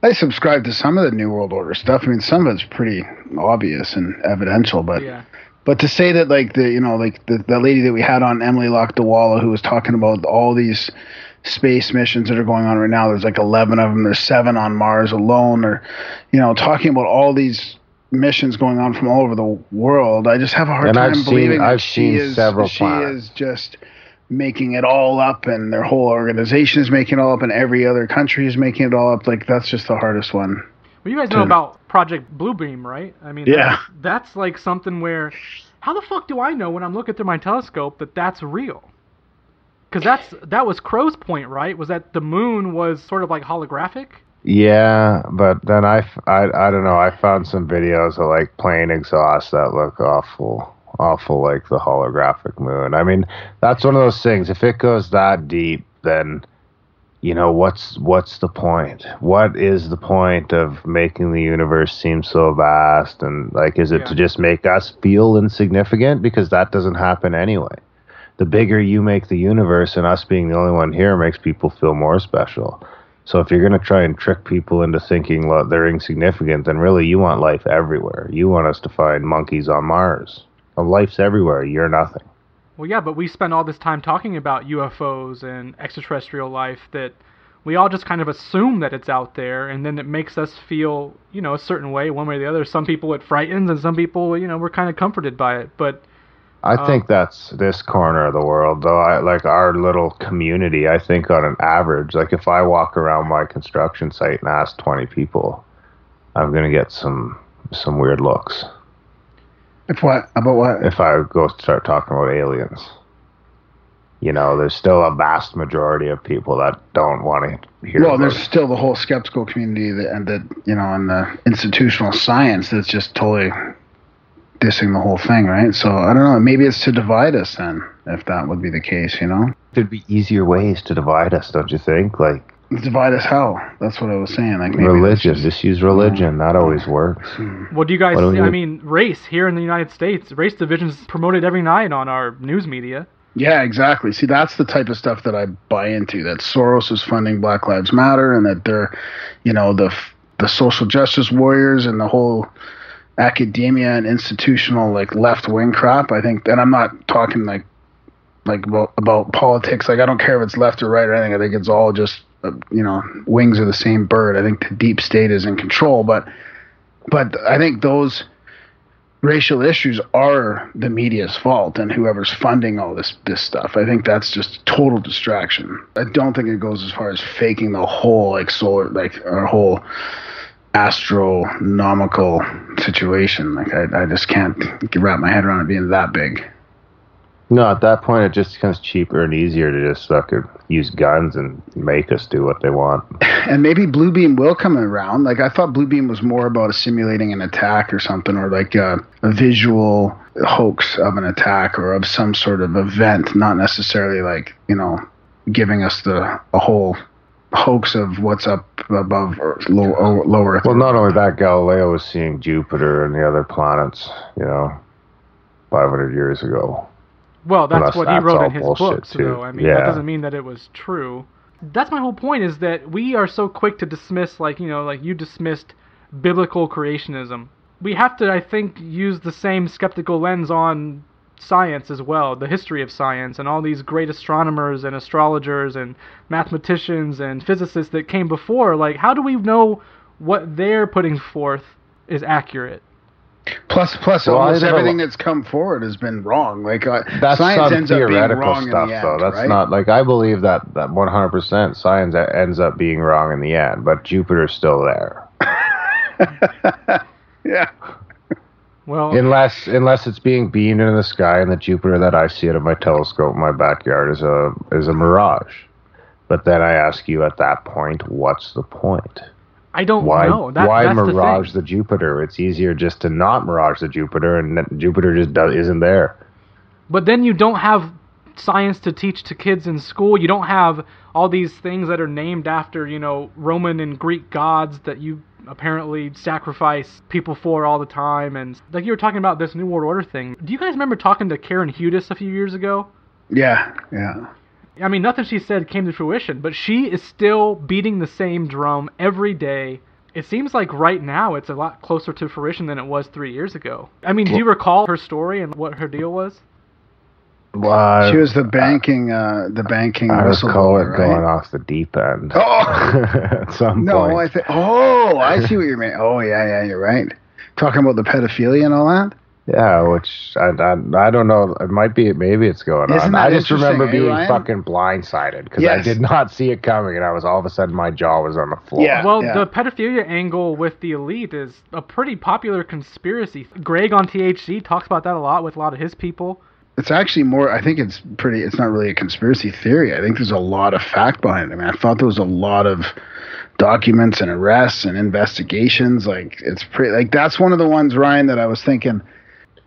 I subscribe to some of the New World Order stuff. I mean, some of it's pretty obvious and evidential, but Yeah. But to say that, like the you know, like the that lady that we had on Emily Lakdawala, who was talking about all these space missions that are going on right now. There's like 11 of them. There's seven on Mars alone. Or, you know, talking about all these missions going on from all over the world. I just have a hard And time I've believing that I've she seen is several she planets. is just making it all up, and their whole organization is making it all up, and every other country is making it all up. Like that's just the hardest one. Well, you guys know about Project Bluebeam, right? I mean, Yeah. that's, that's like something where, how the fuck do I know when I'm looking through my telescope that that's real? Because that's that was Crow's point, right? Was that the moon was sort of like holographic? Yeah, but then I, I, I don't know. I found some videos of like plane exhaust that look awful, awful like the holographic moon. I mean, that's one of those things. If it goes that deep, then you know what's what's the point? What is the point of making the universe seem so vast? And like, is it to just make us feel insignificant? Because that doesn't happen anyway. The bigger you make the universe, and us being the only one here makes people feel more special. So if you're going to try and trick people into thinking well, they're insignificant, then really you want life everywhere. You want us to find monkeys on Mars. Life's everywhere. You're nothing. Well, yeah, but we spend all this time talking about UFOs and extraterrestrial life that we all just kind of assume that it's out there, and then it makes us feel, you know, a certain way, one way or the other. Some people it frightens, and some people, you know, we're kind of comforted by it. But I Um, think that's this corner of the world, though. I like our little community. I think on an average, like if I walk around my construction site and ask 20 people, I'm gonna get some some weird looks If what about what? if I go start talking about aliens. You know, there's still a vast majority of people that don't want to hear. Well, there's it. still the whole skeptical community that, and that you know, and the institutional science that's just totally dissing the whole thing, right? So I don't know. Maybe it's to divide us then, if that would be the case, you know. There'd be easier ways to divide us, don't you think? Like, divide as hell. That's what I was saying. Like maybe religion. that's just- Just use religion. That always works. Hmm. What do you guys? Do see? I mean, race here in the United States, race divisions promoted every night on our news media. Yeah, exactly. See, that's the type of stuff that I buy into. That Soros is funding Black Lives Matter, and that they're, you know, the the social justice warriors and the whole academia and institutional like left wing crap. I think, and I'm not talking like like about, about politics. Like I don't care if it's left or right or anything. I think it's all just uh, you know wings of the same bird. I think the deep state is in control, but but I think those racial issues are the media's fault and whoever's funding all this this stuff. I think that's just total distraction. I don't think it goes as far as faking the whole like solar like our whole astronomical situation. Like I, I just can't wrap my head around it being that big. No, at that point, it just becomes cheaper and easier to just fucking use guns and make us do what they want. And maybe Bluebeam will come around. Like I thought Bluebeam was more about simulating an attack or something, or like a, a visual hoax of an attack or of some sort of event, not necessarily like you know giving us the a whole hoax of what's up above or low, or lower. Well, not only that, Galileo was seeing Jupiter and the other planets, you know, 500 years ago. Well, that's what he that's wrote in his book, too. though. I mean, that doesn't mean that it was true. That's my whole point is that we are so quick to dismiss, like, you know, like you dismissed biblical creationism. We have to, I think, use the same skeptical lens on science as well, the history of science, and all these great astronomers and astrologers and mathematicians and physicists that came before. Like, how do we know what they're putting forth is accurate? Plus, plus, Well, almost everything that's come forward has been wrong. Like uh, That's science some ends up being theoretical wrong stuff, in the end, though. That's right? not like I believe that that 100% science ends up being wrong in the end, but Jupiter's still there. yeah. Well, Unless unless it's being beamed into the sky and the Jupiter that I see out of my telescope in my backyard is a is a mirage. But then I ask you at that point, what's the point? I don't Why know. That, why that's the thing. mirage the, Jupiter? It's easier just to not mirage the Jupiter and Jupiter just does, isn't there. But then you don't have science to teach to kids in school. You don't have all these things that are named after, you know, Roman and Greek gods that you apparently sacrifice people for all the time. And like you were talking about this New World Order thing. Do you guys remember talking to Karen Hudes a few years ago? Yeah. Yeah. I mean, nothing she said came to fruition, but she is still beating the same drum every day. It seems like right now it's a lot closer to fruition than it was three years ago. I mean, do you recall her story and what her deal was? Well, She was the banking, uh, the banking I recall it whistleblower, going off the deep end Oh! at some No, point. I think. Oh, I see what you're mean. Oh, yeah, yeah, you're right. Talking about the pedophilia and all that. Yeah, which I, I, I don't know. It might be. Maybe it's going Isn't on. I just remember being Ryan? fucking blindsided because I did not see it coming, and I was all of a sudden my jaw was on the floor. Yeah. Well, the pedophilia angle with the elite is a pretty popular conspiracy. Greg on THC talks about that a lot with a lot of his people. It's actually more. I think it's pretty. It's not really a conspiracy theory. I think there's a lot of fact behind it. I mean, I thought there was a lot of documents and arrests and investigations. Like it's pretty. Like that's one of the ones, Ryan, that I was thinking.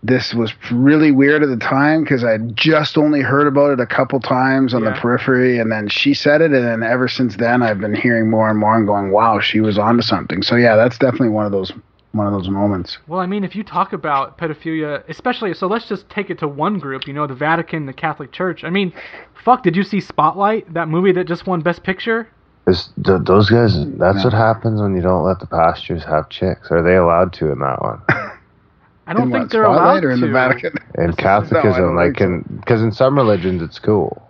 This was really weird at the time because I had just only heard about it a couple times on the periphery, and then she said it, and then ever since then I've been hearing more and more and going, "Wow, she was onto something." So yeah, that's definitely one of those one of those moments. Well, I mean, if you talk about pedophilia, especially, so let's just take it to one group, you know, the Vatican, the Catholic Church. I mean, fuck, did you see Spotlight, that movie that just won Best Picture? Is, th- those guys. That's No. what happens when you don't let the pastors have chicks. Are they allowed to in that one? I don't in think what, they're Spotlight allowed or in to. the Vatican. In Catholicism, no, like, think in because in some religions it's cool.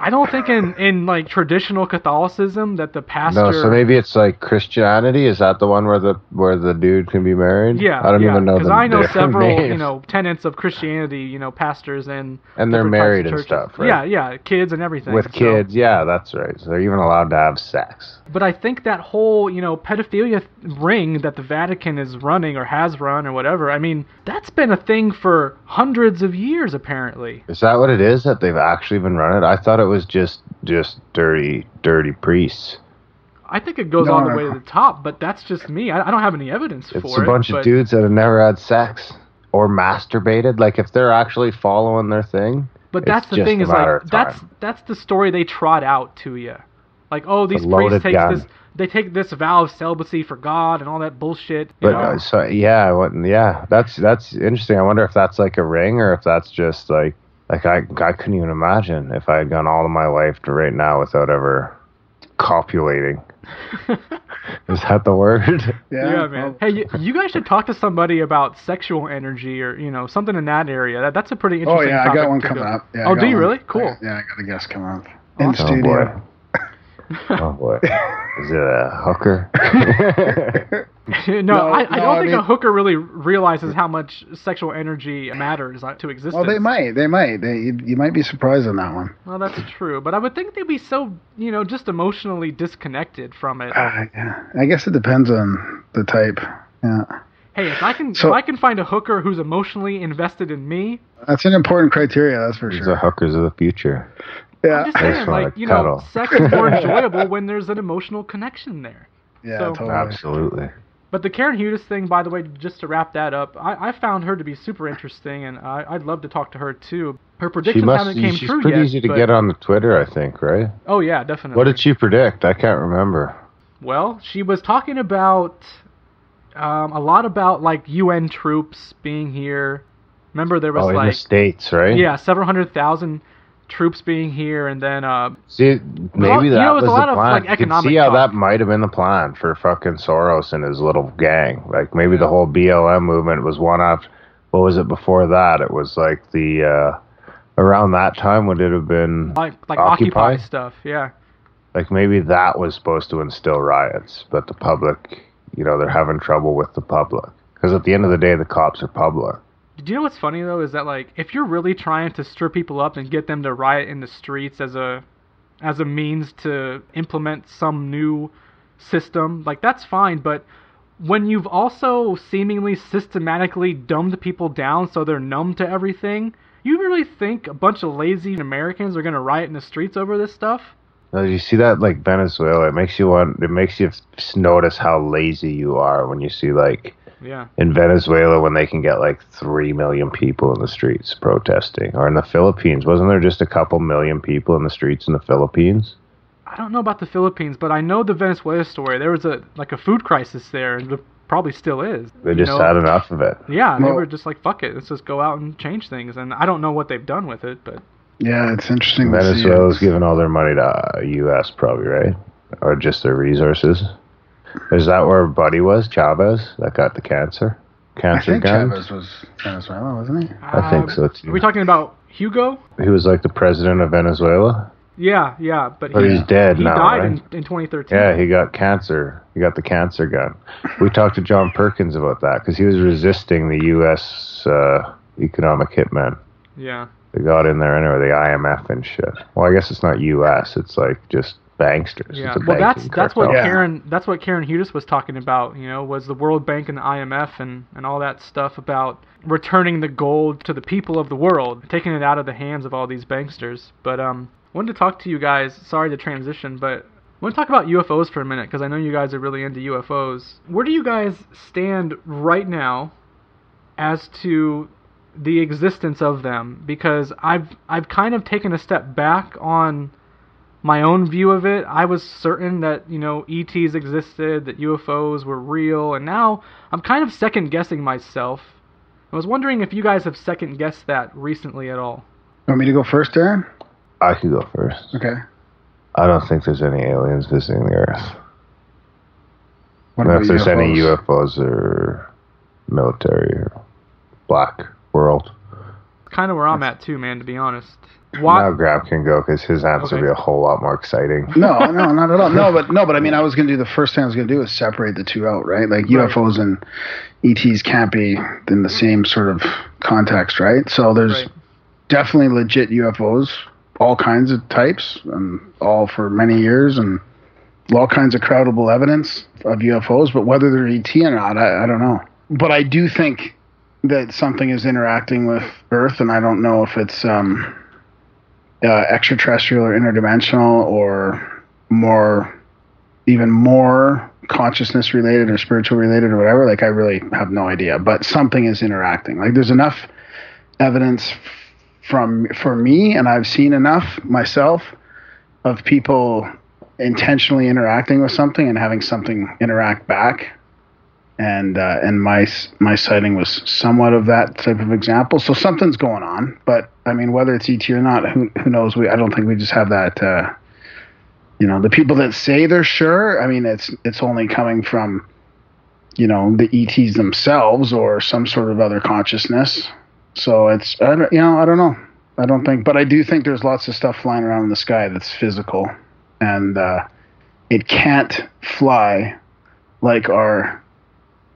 I don't think in, in like traditional Catholicism that the pastor. No, so maybe it's like Christianity. Is that the one where the where the dude can be married? Yeah, I don't yeah, even know Because I know several, you know, tenets of Christianity, you know, pastors and And they're different types of married and stuff, right? Yeah, yeah, kids and everything. with so- kids. Yeah, that's right. So they're even allowed to have sex. But I think that whole, you know, pedophilia ring that the Vatican is running or has run or whatever, I mean, that's been a thing for hundreds of years apparently. Is that what it is that they've actually been running? I thought it was just just dirty dirty priests. I think it goes No, all the no, way no. to the top, but that's just me. I, I don't have any evidence It's for a bunch but of dudes that have never had sex or masturbated. Like if they're actually following their thing, But it's that's the just thing is like that's that's the story they trot out to you. Like, oh, these priests take this, they take this vow of celibacy for God and all that bullshit. you But know? uh, so yeah, what, yeah, that's that's interesting. I wonder if that's like a ring or if that's just like like I I couldn't even imagine if I had gone all of my life to right now without ever copulating. Is that the word? Yeah, man. Hey, you, you guys should talk to somebody about sexual energy or you know something in that area. That, that's a pretty interesting. Oh interesting. yeah, I topic got one coming go- up. Yeah, oh, got do you one. really? Cool. I- yeah, I got a guest coming up oh, in Awesome. Oh studio. boy. Oh boy. Is it a hooker? no, No, I, I no, don't I think a hooker really realizes how much sexual energy matters uh, to existence. Well, they might. They might. They, you, you might be surprised on that one. Well, that's true, but I would think they'd be so, you know, just emotionally disconnected from it. Uh, yeah. I guess it depends on the type. Yeah. hey, if I can, So- if I can find a hooker who's emotionally invested in me, That's an important criteria, that's for These sure. are hookers of the future. Yeah. I'm just I saying, just like, you know, sex is more enjoyable when there's an emotional connection there. Yeah, so- totally. Absolutely. But the Karen Hudes thing, by the way, just to wrap that up, I, I found her to be super interesting, and I, I'd love to talk to her too. Her predictions must. haven't came She's true pretty yet. easy to but- get on the Twitter, I think, right? Oh yeah, definitely. What did she predict? I can't remember. Well, she was talking about um, a lot about like UN troops being here. Remember, there was Oh, in the like states, right? yeah, several hundred thousand troops being here, and then uh, See, maybe you that know, was a the lot of, plan. like, you can economic see how talk. that might have been the plan for fucking Soros and his little gang. Like maybe Yeah. the whole BLM movement was one off What was it before that? It was like the uh, around that time would it have been like like Occupy? Occupy stuff. Yeah, like maybe that was supposed to instill riots, but the public, you know, they're having trouble with the public because at the end of the day, the cops are public. Do you know what's funny though is that like if you're really trying to stir people up and get them to riot in the streets as a as a means to implement some new system, like that's fine, but when you've also seemingly systematically dumbed people down so they're numb to everything, you really think a bunch of lazy Americans are going to riot in the streets over this stuff? Now, you see that like Venezuela, it makes you want. It makes you notice how lazy you are when you see like Yeah. in Venezuela when they can get like three million people in the streets protesting, or in the Philippines, wasn't there just a couple million people in the streets in the Philippines? I don't know about the Philippines, but I know the Venezuela story. There was a like a food crisis there and there probably still is. They just know? had enough of it. Yeah, they were just like, "Fuck it, let's just go out and change things." And I don't know what they've done with it, but Yeah, it's interesting. to see. Venezuela's giving all their money to uh, U.S. probably right, or just their resources. Is that where Buddy was Chavez that got the cancer? Cancer I Cancer think gun. Chavez was Venezuela, wasn't he? I think so, too. Are we talking about Hugo? He was like the president of Venezuela. Yeah, yeah, but But he, he's dead he now, died right? in, in 2013. Yeah, he got cancer. He got the cancer gun. We talked to John Perkins about that because he was resisting the U.S. Uh, economic hitmen. yeah. They got in there anyway, the IMF and shit. Well, I guess it's not U.S. It's like just banksters. Yeah, It's a well, that's banking that's what. Yeah. Karen that's what Karen Hudes was talking about. You know, was the World Bank and the IMF and and all that stuff about returning the gold to the people of the world, taking it out of the hands of all these banksters. But um, wanted to talk to you guys. Sorry to transition, but I want to talk about UFOs for a minute because I know you guys are really into UFOs. Where do you guys stand right now as to the existence of them? Because I've I've kind of taken a step back on my own view of it. I was certain that, you know, ETs existed, that UFOs were real, and now I'm kind of second guessing myself. I was wondering if you guys have second guessed that recently at all. Want me to go first, Darren? I can go first. Okay. I don't think there's any aliens visiting the Earth. What I don't about if there's any UFOs? UFOs or military or black world. Kind of where I'm at too, man, to be honest. Why? Now Graham can go because his answer will be a whole lot more exciting. No, no, not at all. No, but no, but I mean, I was gonna do the first thing I was gonna do is separate the two out, right? Like Right. UFOs and ETs can't be in the same sort of context, right? So there's Right. definitely legit UFOs, all kinds of types, and all for many years, and all kinds of credible evidence of UFOs. But whether they're ET or not, I, I don't know. But I do think that something is interacting with Earth, and I don't know if it's um, uh, extraterrestrial or interdimensional or more, even more consciousness related or spiritual related or whatever. Like I really have no idea, but something is interacting. Like there's enough evidence from for me, and I've seen enough myself of people intentionally interacting with something and having something interact back. And uh, and my my sighting was somewhat of that type of example. So something's going on, but I mean, whether it's ET or not, who who knows? We I don't think we just have that. Uh, you know, the people that say they're sure. I mean, it's it's only coming from, you know, the ETs themselves or some sort of other consciousness. So it's I don't, you know I don't know. I don't think, but I do think there's lots of stuff flying around in the sky that's physical, and uh, it can't fly like our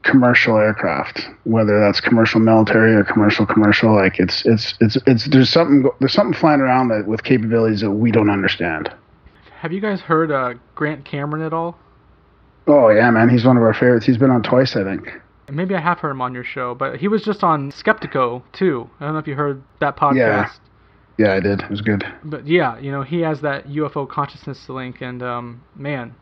commercial aircraft, whether that's commercial military or commercial commercial. Like it's it's it's it's there's something there's something flying around that with capabilities that we don't understand. Have you guys heard uh, Grant Cameron at all? Oh yeah, man, he's one of our favorites. He's been on twice, I think. Maybe I have heard him on your show, but he was just on Skeptico too. I don't know if you heard that podcast. Yeah. Yeah, I did. It was good. But yeah, you know, he has that UFO consciousness link, and um, man,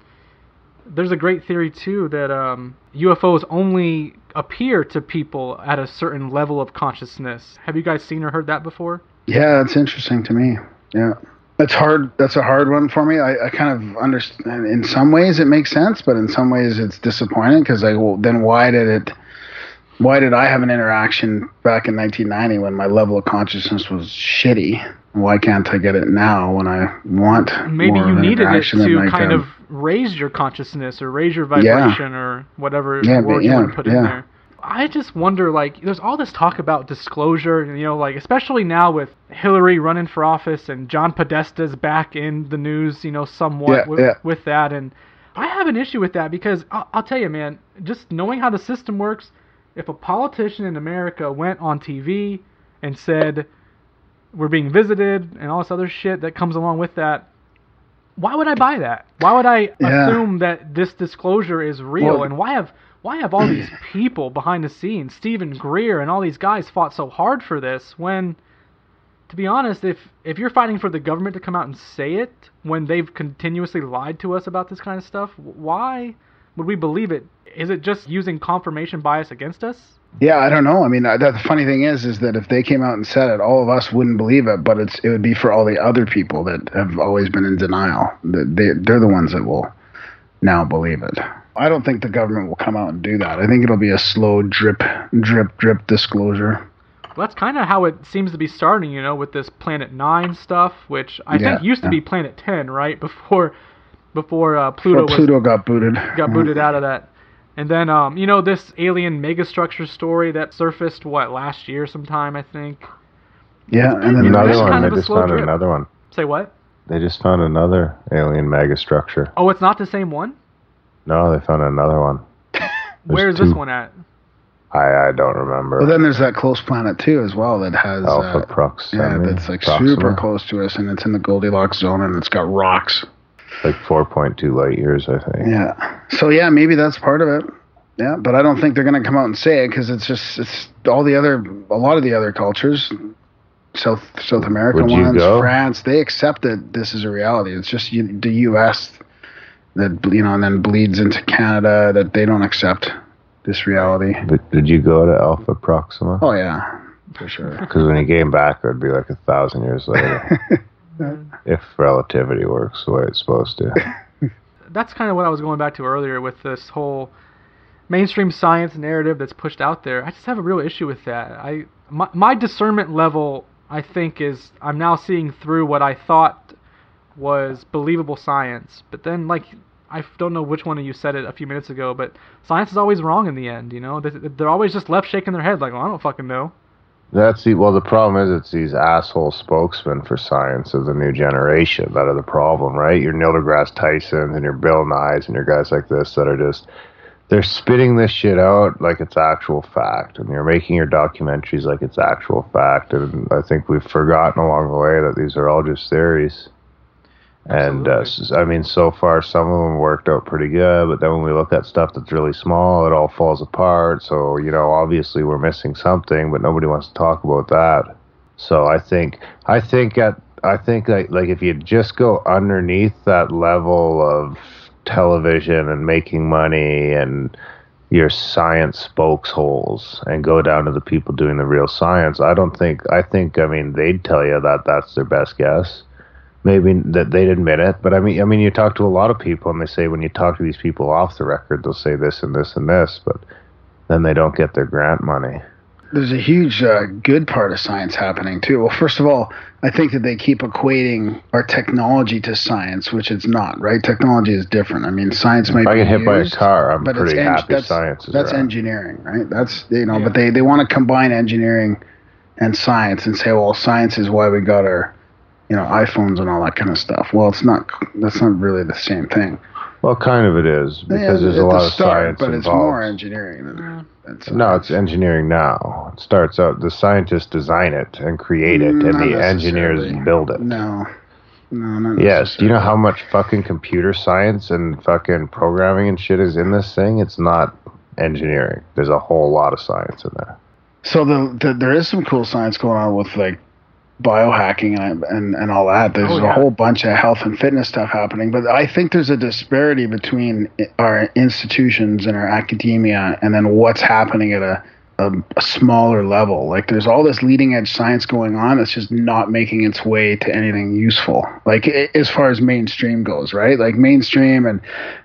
there's a great theory too that um, UFOs only appear to people at a certain level of consciousness. Have you guys seen or heard that before? Yeah, that's interesting to me. Yeah. That's hard. That's a hard one for me. I, I kind of understand. In some ways, it makes sense, but in some ways, it's disappointing because I well, then why did it? Why did I have an interaction back in 1990 when my level of consciousness was shitty? Why can't I get it now when I want? Maybe you needed it to kind of raise your consciousness or raise your Yeah. vibration or whatever Yeah, word you want to put in there. I just wonder, like, there's all this talk about disclosure, and, you know, like, especially now with Hillary running for office and John Podesta's back in the news, you know, somewhat Yeah, with, yeah. with that. And I have an issue with that because I'll, I'll tell you, man, just knowing how the system works, if a politician in America went on TV and said, we're being visited and all this other shit that comes along with that, why would I buy that? Why would I Yeah. assume that this disclosure is real? Well- and why have why have all these people behind the scenes, Steven Greer and all these guys fought so hard for this when to be honest, if if you're fighting for the government to come out and say it when they've continuously lied to us about this kind of stuff, why would we believe it? Is it just using confirmation bias against us? Yeah, I don't know. I mean, uh, the funny thing is, is that if they came out and said it, all of us wouldn't believe it. But it's it would be for all the other people that have always been in denial. That they they're the ones that will now believe it. I don't think the government will come out and do that. I think it'll be a slow drip, drip, drip disclosure. Well, that's kind of how it seems to be starting, you know, with this Planet Nine stuff, which I Yeah, think used to be Planet Ten, right? Before before uh, Pluto was Pluto got booted. got booted out of that. And then, um, you know, this alien megastructure story that surfaced what last year sometime, I think. Yeah, and then Yeah, Another one. They just found drip. another one. Say what? They just found another alien megastructure. Oh, it's not the same one. No, they found another one. Where's two. this one at? I I don't remember. Well, then there's that close planet too, as well, that has Alpha uh, Proxima. yeah, that's like Proxima. super close to us, and it's in the Goldilocks zone, and it's got rocks. Like 4.2 light years, I think. Yeah. So yeah, maybe that's part of it. Yeah, but I don't think they're gonna come out and say it because it's just it's all the other a lot of the other cultures, South South America Would ones? France, they accept that this is a reality. It's just you, the U.S. that you know, and then bleeds into Canada that they don't accept this reality. But did you go to Alpha Proxima? Oh yeah, for sure. Because when you came back, it would be like a thousand years later. Mm-hmm. if relativity works the way it's supposed to. That's kind of what I was going back to earlier with this whole mainstream science narrative that's pushed out there. I just have a real issue with that. I my, my discernment level, I think, is I'm now seeing through what I thought was believable science, but then like. I don't know which one of you said it a few minutes ago, but science is always wrong in the end. You know, They- they're always just left shaking their head, like, "Well, I don't fucking know." That's the well. The problem is it's these asshole spokesmen for science of the new generation that are the problem, right? Your Neil deGrasse Tysons and your Bill Nyes and your guys like this that are just they're spitting this shit out like it's actual fact, and you're making your documentaries like it's actual fact. And I think we've forgotten along the way that these are all just theories. And uh, I mean, so far some of them worked out pretty good, but then when we look at stuff that's really small, it all falls apart. So you know, obviously we're missing something, but nobody wants to talk about that. So I think I think at I think like like if you just go underneath that level of television and making money and your science spokesholes and go down to the people doing the real science, I don't think I think I mean they'd tell you that that's their best guess maybe that they'd admit it, but I mean, I mean, you talk to a lot of people, and they say when you talk to these people off the record, they'll say this and this and this, but then they don't get their grant money. There's a huge uh, good part of science happening too. Well, first of all, I think that they keep equating our technology to science, which it's not. Right? Technology is different. I mean, science might If I be get hit by a car, I'm but it's pretty eng- happy that's, science is that's around. engineering, right? That's you know, Yeah. but they they want to combine engineering and science and say, well, science is why we got our you know iPhones and all that kind of stuff. Well, it's not. That's not really the same thing. Well, kind of it is because Yeah, there's a lot the of start, science but it's more engineering than. than No, it's engineering now. It starts out the scientists design it and create it, Mm, and the engineers build it. No. No, not Yes. Do you know how much fucking computer science and fucking programming and shit is in this thing? It's not engineering. There's a whole lot of science in there. So the, the there is some cool science going on with like biohacking and and, and all that. There's Oh, a whole bunch of health and fitness stuff happening, but I think there's a disparity between our institutions and our academia, and then what's happening at a a, a smaller level. Like there's all this leading edge science going on that's just not making its way to anything useful. Like i- as far as mainstream goes, right? Like mainstream and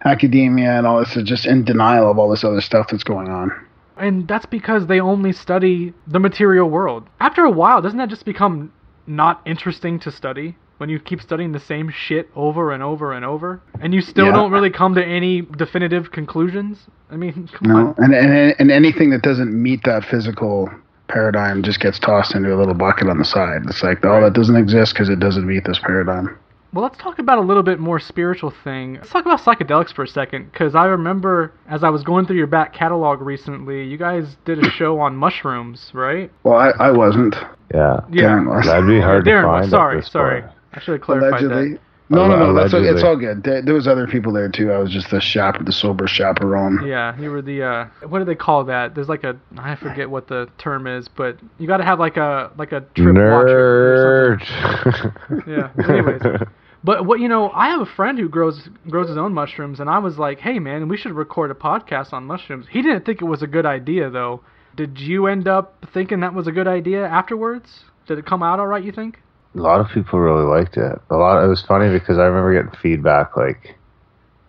academia and all this is just in denial of all this other stuff that's going on. And that's because they only study the material world. After a while, doesn't that just become not interesting to study? When you keep studying the same shit over and over and over, and you still Yeah. don't really come to any definitive conclusions. I mean, come No, on. and, and and anything that doesn't meet that physical paradigm just gets tossed into a little bucket on the side. It's like, oh, that doesn't exist because it doesn't meet this paradigm. Well, let's talk about a little bit more spiritual thing. Let's talk about psychedelics for a second, because I remember as I was going through your back catalog recently, you guys did a show on mushrooms, right? Well, I, I wasn't. Yeah. Darren was. That'd be hard Darren to was. find. Sorry, sorry. point. I should have clarified Allegedly. that. No, no, no. That's it's all good. There, there was other people there too. I was just the chap, the sober chaperone. Yeah, you were the uh, what do they call that? There's like a I forget what the term is, but you got to have like a like a trip watcher. or Nerd. something. Yeah. Anyways, but what you know, I have a friend who grows grows his own mushrooms, and I was like, hey man, we should record a podcast on mushrooms. He didn't think it was a good idea though. Did you end up thinking that was a good idea afterwards? Did it come out all right? You think? a lot of people really liked it. A lot. It was funny because I remember getting feedback like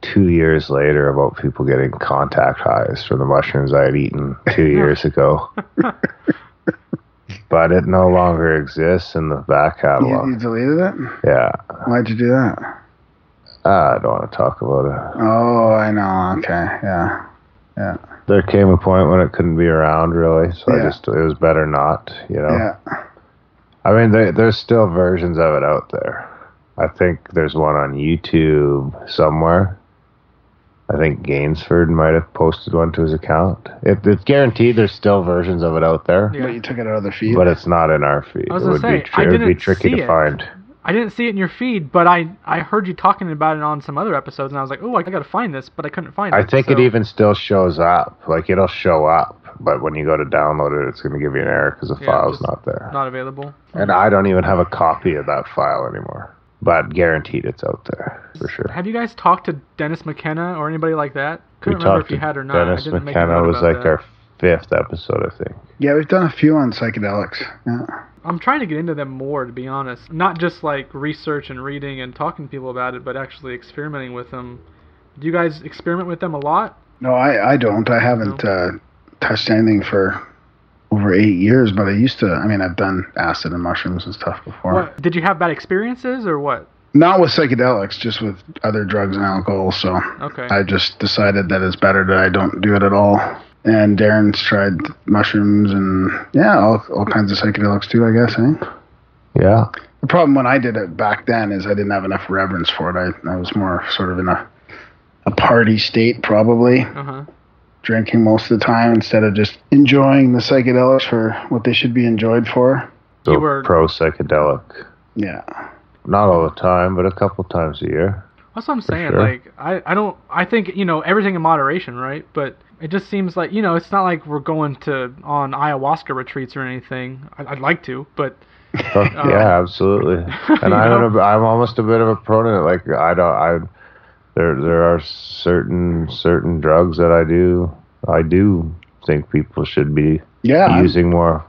two years later about people getting contact highs from the mushrooms I had eaten two years ago. but it no longer exists in the back catalog. You, you deleted it? Yeah, Why'd you do that? Ah, I don't want to talk about it. Oh, I know. Okay, yeah. Yeah. There came a point when it couldn't be around really, so I just it was better not. You know. Yeah. I mean, there, there's still versions of it out there. I think there's one on YouTube somewhere. I think Gainsford might have posted one to his account. It, it's guaranteed there's still versions of it out there, Yeah. But you took it out of the feed. but it's not in our feed. I was it would say, be tr- I it would be tricky see to it. find. I didn't see it in your feed, but I I heard you talking about it on some other episodes, and I was like, oh, I gotta find this, but I couldn't find it. I think it even still shows up. Like it'll show up, but when you go to download it, it's going to give you an error because the Yeah, file's not there. not available. And I don't even have a copy of that file anymore. But guaranteed it's out there for sure. Have you guys talked to Dennis McKenna or anybody like that? We Couldn't remember talked if you to had or not. Dennis I didn't McKenna note was like that. our fifth episode, I think. yeah, we've done a few on psychedelics. Yeah. I'm trying to get into them more, to be honest. Not just like research and reading and talking to people about it, but actually experimenting with them. Do you guys experiment with them a lot? No, I, I don't. I haven't uh, touched anything for over eight years, but I used to. I mean, I've done acid and mushrooms and stuff before. What did you have bad experiences or what? Not with psychedelics, just with other drugs and alcohol. So Okay. I just decided that it's better that I don't do it at all. And Darren's tried mushrooms and yeah, all, all kinds of psychedelics too, I guess. Eh? Yeah. The problem when I did it back then is I didn't have enough reverence for it. I, I was more sort of in a a party state, probably Uh huh. Drinking most of the time instead of just enjoying the psychedelics for what they should be enjoyed for. So You were- pro psychedelic. Yeah. Not all the time, but a couple times a year. That's what I'm saying. sure. Like, I, I don't, I think, you know, everything in moderation, right? But it just seems like, you know, it's not like we're going to, on ayahuasca retreats or anything. I'd, I'd like to, but, Fuck, Uh, yeah, absolutely. And I'm know? a, I'm almost a bit of a proponent. Like I don't I there there are certain certain drugs that I do I do think people should be Yeah. I'm- using more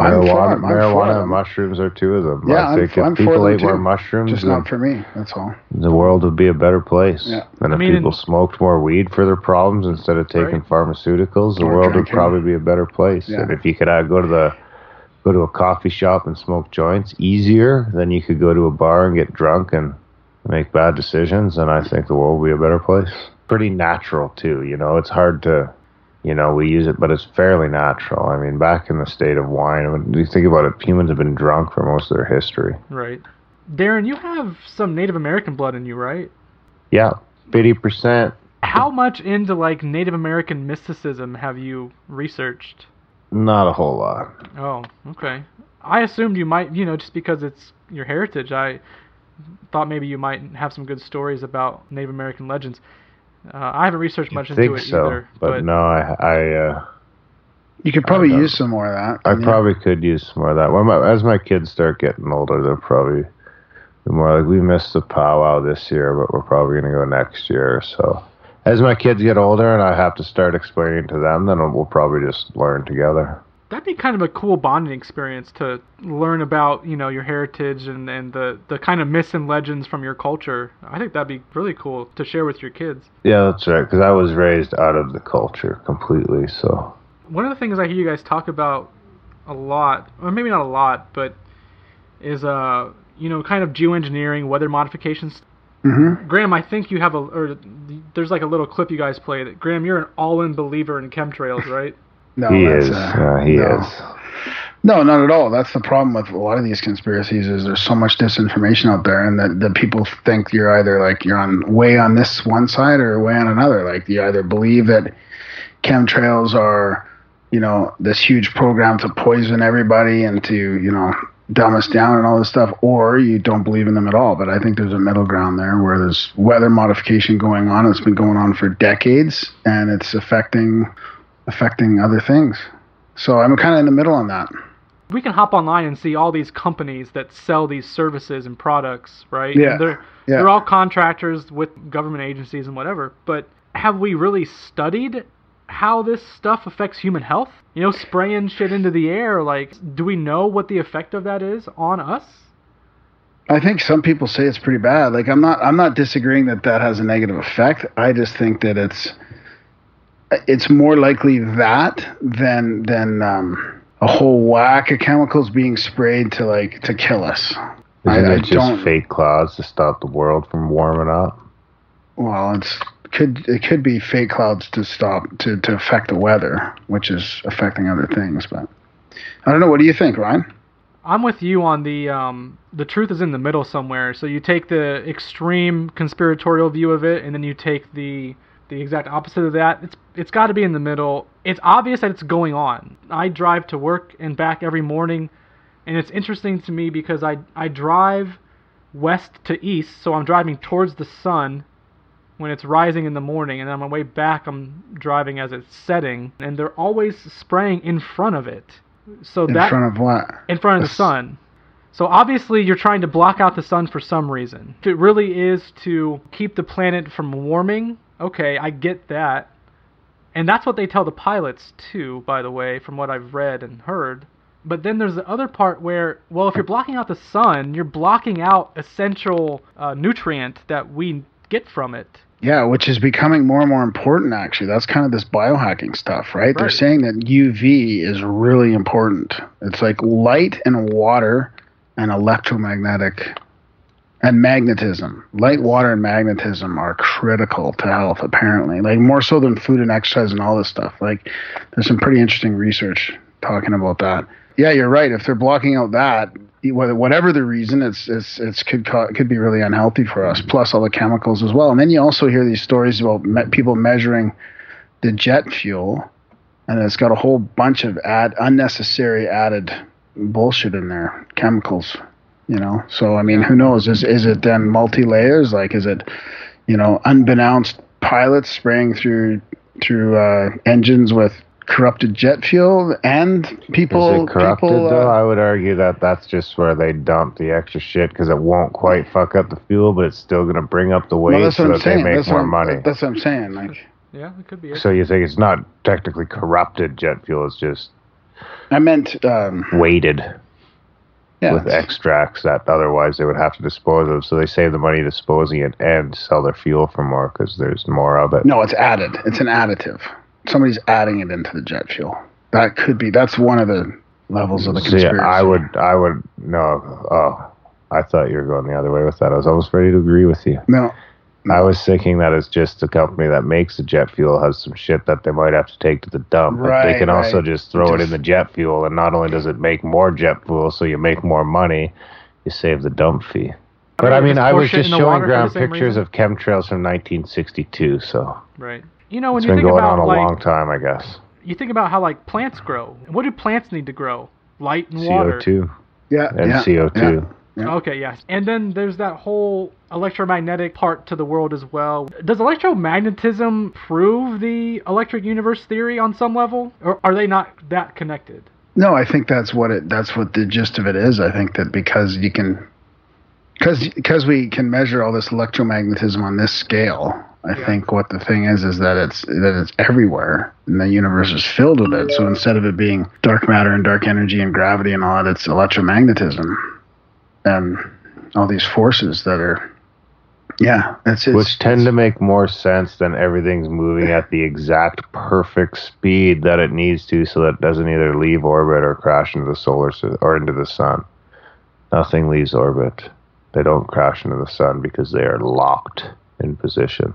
I'm for marijuana. I'm marijuana and mushrooms are two of them. Yeah, I I'm for- if I'm people them ate more mushrooms, Just not for me. That's all. the world would be a better place. Yeah. And I if mean, people smoked more weed for their problems instead of taking Right. pharmaceuticals, the Or world would probably be a better place. Yeah. And if you could uh, go to the go to a coffee shop and smoke joints easier than you could go to a bar and get drunk and make bad decisions, and I think the world will be a better place. Pretty natural too, you know. It's hard to you know, we use it, but it's fairly natural. I mean, back in the state of wine, when you think about it, humans have been drunk for most of their history. Right. Darren, you have some Native American blood in you, right? Yeah, 50%. How much into like Native American mysticism have you researched? Not a whole lot. Oh, okay. I assumed you might, you know, just because it's your heritage. I thought maybe you might have some good stories about Native American legends. Uh, I haven't researched much I into think it so, either, but, no, I, I, uh, You could probably don't- use some more of that. I couldn't you? probably could use some more of that. When my, as my kids start getting older, they'll probably be more like, we missed the powwow this year, but we're probably going to go next year. So, as my kids get older and I have to start explaining to them, then we'll probably just learn together. That'd be kind of a cool bonding experience to learn about, you know, your heritage and, and the, the kind of myths and legends from your culture. I think that'd be really cool to share with your kids. Yeah, that's right. Because I was raised out of the culture completely. So, One of the things I hear you guys talk about a lot, or maybe not a lot, but is uh, you know, kind of geoengineering, weather modifications. Mhm. Graham, I think you have a, or there's like a little clip you guys play that Graham, you're an all-in believer in chemtrails, right? No, he that's, is. uh, Uh, he no. is. No, not at all. That's the problem with a lot of these conspiracies is there's so much disinformation out there and that, that people think you're either like you're on way on this one side or way on another. Like you either believe that chemtrails are, you know, this huge program to poison everybody and to, you know, dumb us down and all this stuff, or you don't believe in them at all. But I think there's a middle ground there where there's weather modification going on. It's been going on for decades and it's affecting affecting other things. So I'm kind of in the middle on that. We can hop online and see all these companies that sell these services and products, right? Yeah, And they're yeah. they're all contractors with government agencies and whatever. But have we really studied how this stuff affects human health? You know, spraying shit into the air, like do we know what the effect of that is on us? I think some people say it's pretty bad. Like I'm not I'm not disagreeing that that has a negative effect. I just think that it's it's more likely that than than um, a whole whack of chemicals being sprayed to like to kill us. I, Isn't I it just don't. fake clouds to stop the world from warming up? Well, it's could it could be fake clouds to stop to to affect the weather, which is affecting other things. But I don't know. What do you think, Ryan? I'm with you on the um, the truth is in the middle somewhere. So you take the extreme conspiratorial view of it, and then you take the the exact opposite of that. It's it's got to be in the middle. It's obvious that it's going on. I drive to work and back every morning, and it's interesting to me because I I drive west to east, so I'm driving towards the sun when it's rising in the morning, and on my way back I'm driving as it's setting, and they're always spraying in front of it. So In that front of what? in front of the sun. So obviously you're trying to block out the sun for some reason. If it really is to keep the planet from warming, okay, I get that. And that's what they tell the pilots too, by the way, from what I've read and heard. But then there's the other part where, well, if you're blocking out the sun, you're blocking out essential uh, nutrient that we get from it. Yeah, which is becoming more and more important actually. That's kind of this biohacking stuff, right? They're saying that UV is really important. It's like light and water and electromagnetic and magnetism. Light, water, and magnetism are critical to health, apparently. Like more so than food and exercise and all this stuff. Like there's some pretty interesting research talking about that. Yeah, you're right. If they're blocking out that, whatever the reason, it's it's it's could could be really unhealthy for us. Plus all the chemicals as well. And then you also hear these stories about me- people measuring the jet fuel, and it's got a whole bunch of add unnecessary added bullshit in there, chemicals. You know, so I mean, who knows? Is is it then multi layers? Like, is it, you know, unbeknownst pilots spraying through through uh, engines with corrupted jet fuel and people Is it corrupted people, though? uh, I would argue that that's just where they dump the extra shit because it won't quite fuck up the fuel, but it's still going to bring up the weight well, so what I'm that they make That's more what, money. That's what I'm saying. Like, Yeah, it could be it. So you think it's not technically corrupted jet fuel? It's just I meant um, weighted yeah, with extracts that otherwise they would have to dispose of. So they save the money disposing it and sell their fuel for more because there's more of it. No, it's added. It's an additive. Somebody's adding it into the jet fuel. That could be. That's one of the levels of the See, conspiracy. I would, I would no. Oh, I thought you were going the other way with that. I was almost ready to agree with you. No. I was thinking that it's just the company that makes the jet fuel has some shit that they might have to take to the dump. but they Right, can also just throw it in the jet fuel, and not only does it make more jet fuel, so you make more money, you save the dump fee. But I Just mean, I was just showing water ground pictures reason? of chemtrails from 1962, so Right. You know, when it's you been think going about on a like long time, I guess. you think about how like plants grow. What do plants need to grow? Light and water. CO2 Yeah. and yeah, CO2. Yeah. Okay, yes. And then there's that whole electromagnetic part to the world as well. Does electromagnetism prove the electric universe theory on some level? Or are they not that connected? No, I think that's what it. That's what the gist of it is. I think that because you can, because because we can measure all this electromagnetism on this scale. I Yeah. think what the thing is is that it's that it's everywhere, and the universe is filled with it. So instead of it being dark matter and dark energy and gravity and all that, it's electromagnetism, and all these forces that are. Yeah, it's, it's which tend to make more sense than everything's moving at the exact perfect speed that it needs to so that it doesn't either leave orbit or crash into the solar system or into the sun. Nothing leaves orbit. They don't crash into the sun because they are locked in position.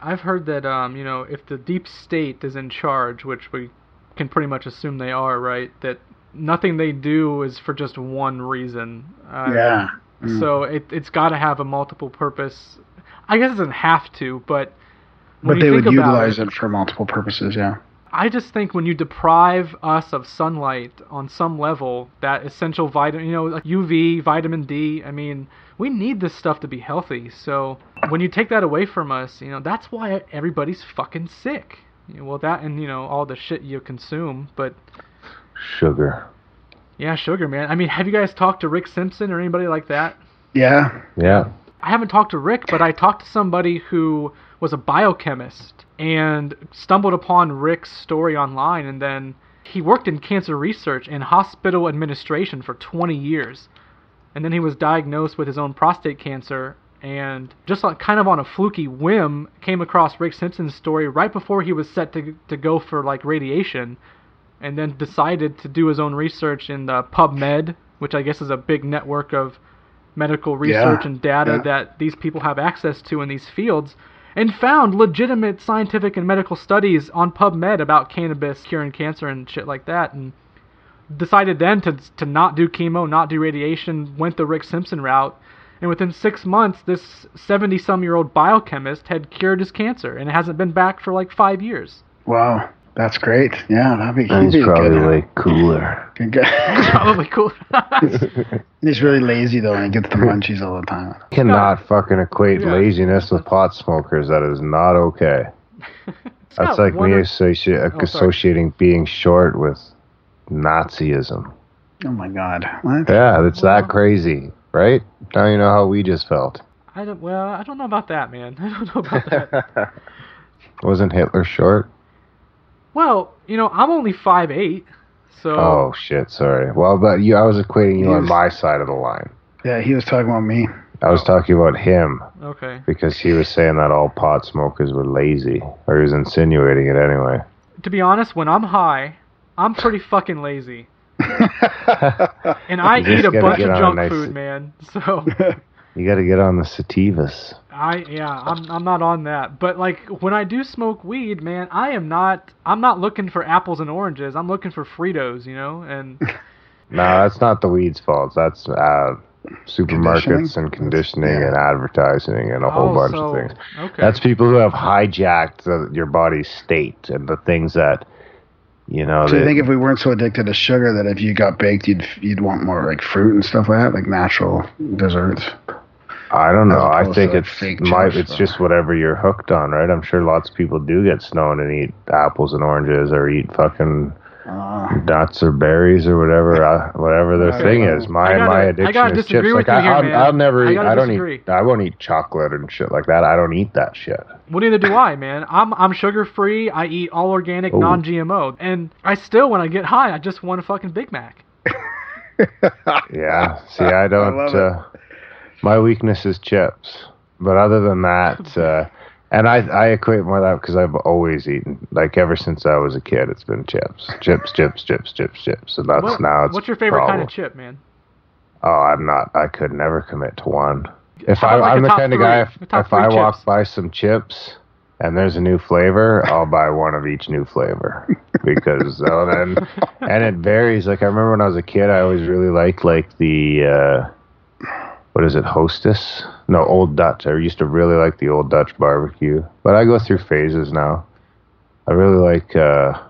I've heard that um, you know, if the deep state is in charge, which we can pretty much assume they are, right? That nothing they do is for just one reason. Uh, yeah. Mm. So it it's got to have a multiple purpose. I guess it doesn't have to, but But they would utilize it for multiple purposes. Yeah. I just think when you deprive us of sunlight on some level, that essential vitamin, you know, like UV, vitamin D, I mean, we need this stuff to be healthy. So when you take that away from us, you know, that's why everybody's fucking sick. You know, well, that and, you know, all the shit you consume. But Sugar. yeah, sugar, man. I mean, have you guys talked to Rick Simpson or anybody like that? Yeah. Yeah. I haven't talked to Rick, but I talked to somebody who was a biochemist and stumbled upon Rick's story online and then he worked in cancer research and hospital administration for 20 years. And then he was diagnosed with his own prostate cancer and just like kind of on a fluky whim came across Rick Simpson's story right before he was set to to go for like radiation and then decided to do his own research in the PubMed, which I guess is a big network of medical research Yeah, and data yeah. that these people have access to in these fields and found legitimate scientific and medical studies on PubMed about cannabis curing cancer and shit like that and decided then to to not do chemo, not do radiation, went the Rick Simpson route. And within six months, this 70 some year old biochemist had cured his cancer and it hasn't been back for like five years. Wow. That's great. Yeah, that'd be, he'd And he's probably good, way cooler. good guy. Probably cool. he's really lazy though, and he gets the munchies all the time. Cannot fucking equate Yeah. laziness with pot smokers. That is not okay. That's like one me or- associ- Oh, sorry. associating being short with Nazism. Oh my God. What? Yeah, it's Well- that crazy, right? Now you know how we just felt. I don't. Well, I don't know about that, man. I don't know about that. Wasn't Hitler short? Well, you know, I'm only five eight, so Oh shit, sorry. Well, but you, I was equating you He on my side of the line. Yeah, he was talking about me. I was talking about him okay. because he was saying that all pot smokers were lazy, or he was insinuating it anyway. To be honest, when I'm high, I'm pretty fucking lazy, and I You just eat a bunch of junk nice- food, man. So You got to get on the sativas. I yeah, I'm I'm not on that. But like when I do smoke weed, man, I am not I'm not looking for apples and oranges. I'm looking for Fritos, you know, and No, that's not the weed's fault. That's uh, supermarkets Conditioning? and conditioning Yeah. and advertising and a whole Oh, bunch so- of things. Okay. That's people who have hijacked the, your body's state and the things that, you know, So you think if we weren't so addicted to sugar that if you got baked, you'd you'd want more like fruit and stuff like that, like natural desserts. I don't know. I think it's like, fake my, chips, it's though. just whatever you're hooked on, right? I'm sure lots of people do get stoned and eat apples and oranges or eat fucking Uh, nuts or berries or whatever, uh, whatever their thing don't is. My I gotta- my addiction is chips. with like you I, here, I'll, man. I'll never I eat. gotta I don't disagree. eat. I won't eat chocolate and shit like that. I don't eat that shit. Well, neither do I, man. I'm I'm sugar free. I eat all organic, Oh. non-GMO, and I still, when I get high, I just want a fucking Big Mac. Yeah. See, I don't. love it. uh, my weakness is chips. But other than that, uh, and I I equate more that because I've always eaten like ever since I was a kid. It's been chips, chips, chips, chips, chips, chips. And that's What- now. It's what's your favorite problem. kind of chip, man? Oh, I'm not. I could never commit to one. If I, like, I'm the kind of guy, if, if I three walk by some chips and there's a new flavor, I'll buy one of each new flavor because then and it varies. Like I remember when I was a kid, I always really liked like the uh, what is it, Hostess? No, Old Dutch. I used to really like the Old Dutch barbecue, but I go through phases now. I really like uh,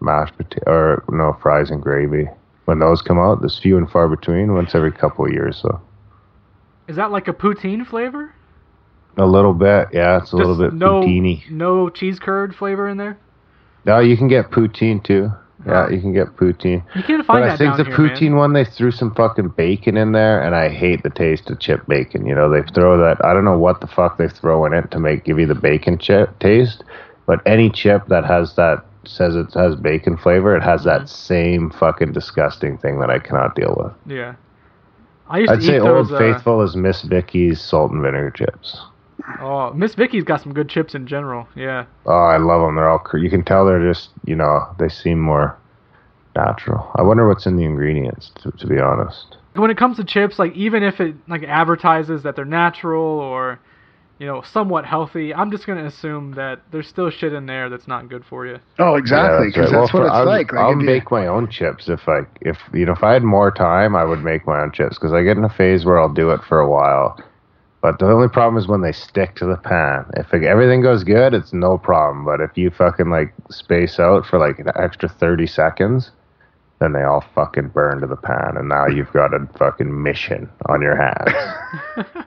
mashed potato or no fries and gravy. When those come out, there's few and far between. Once every couple of years, so Is that like a poutine flavor? a little bit. Yeah, it's a little bit no, No cheese curd flavor in there. No, you can get poutine too. Yeah, you can get poutine. You can't find But that I think the here, poutine man. one they threw some fucking bacon in there, and I hate the taste of chip bacon. You know, they throw that. I don't know what the fuck they throw in it to make give you the bacon chip taste, but any chip that has that says it has bacon flavor, it has Mm-hmm. that same fucking disgusting thing that I cannot deal with. Yeah. I used I'd to say eat Old those. uh, Faithful is Miss Vickie's salt and vinegar chips. Oh, Miss Vickie's got some good chips in general. Yeah. Oh, I love them. They're all you can tell they're just you know they seem more natural. I wonder what's in the ingredients to, to be honest. When it comes to chips, like even if it like advertises that they're natural or you know somewhat healthy, I'm just gonna assume that there's still shit in there that's not good for you. oh, exactly, Yeah, because right. that's Well, what for- it's I'll, like. Like I'll if you- make my own chips if I if you know if I had more time, I would make my own chips because I get in a phase where I'll do it for a while. But the only problem is when they stick to the pan. If like, everything goes good, it's no problem. But if you fucking like space out for like an extra thirty seconds, then they all fucking burn to the pan, and now you've got a fucking mission on your hands.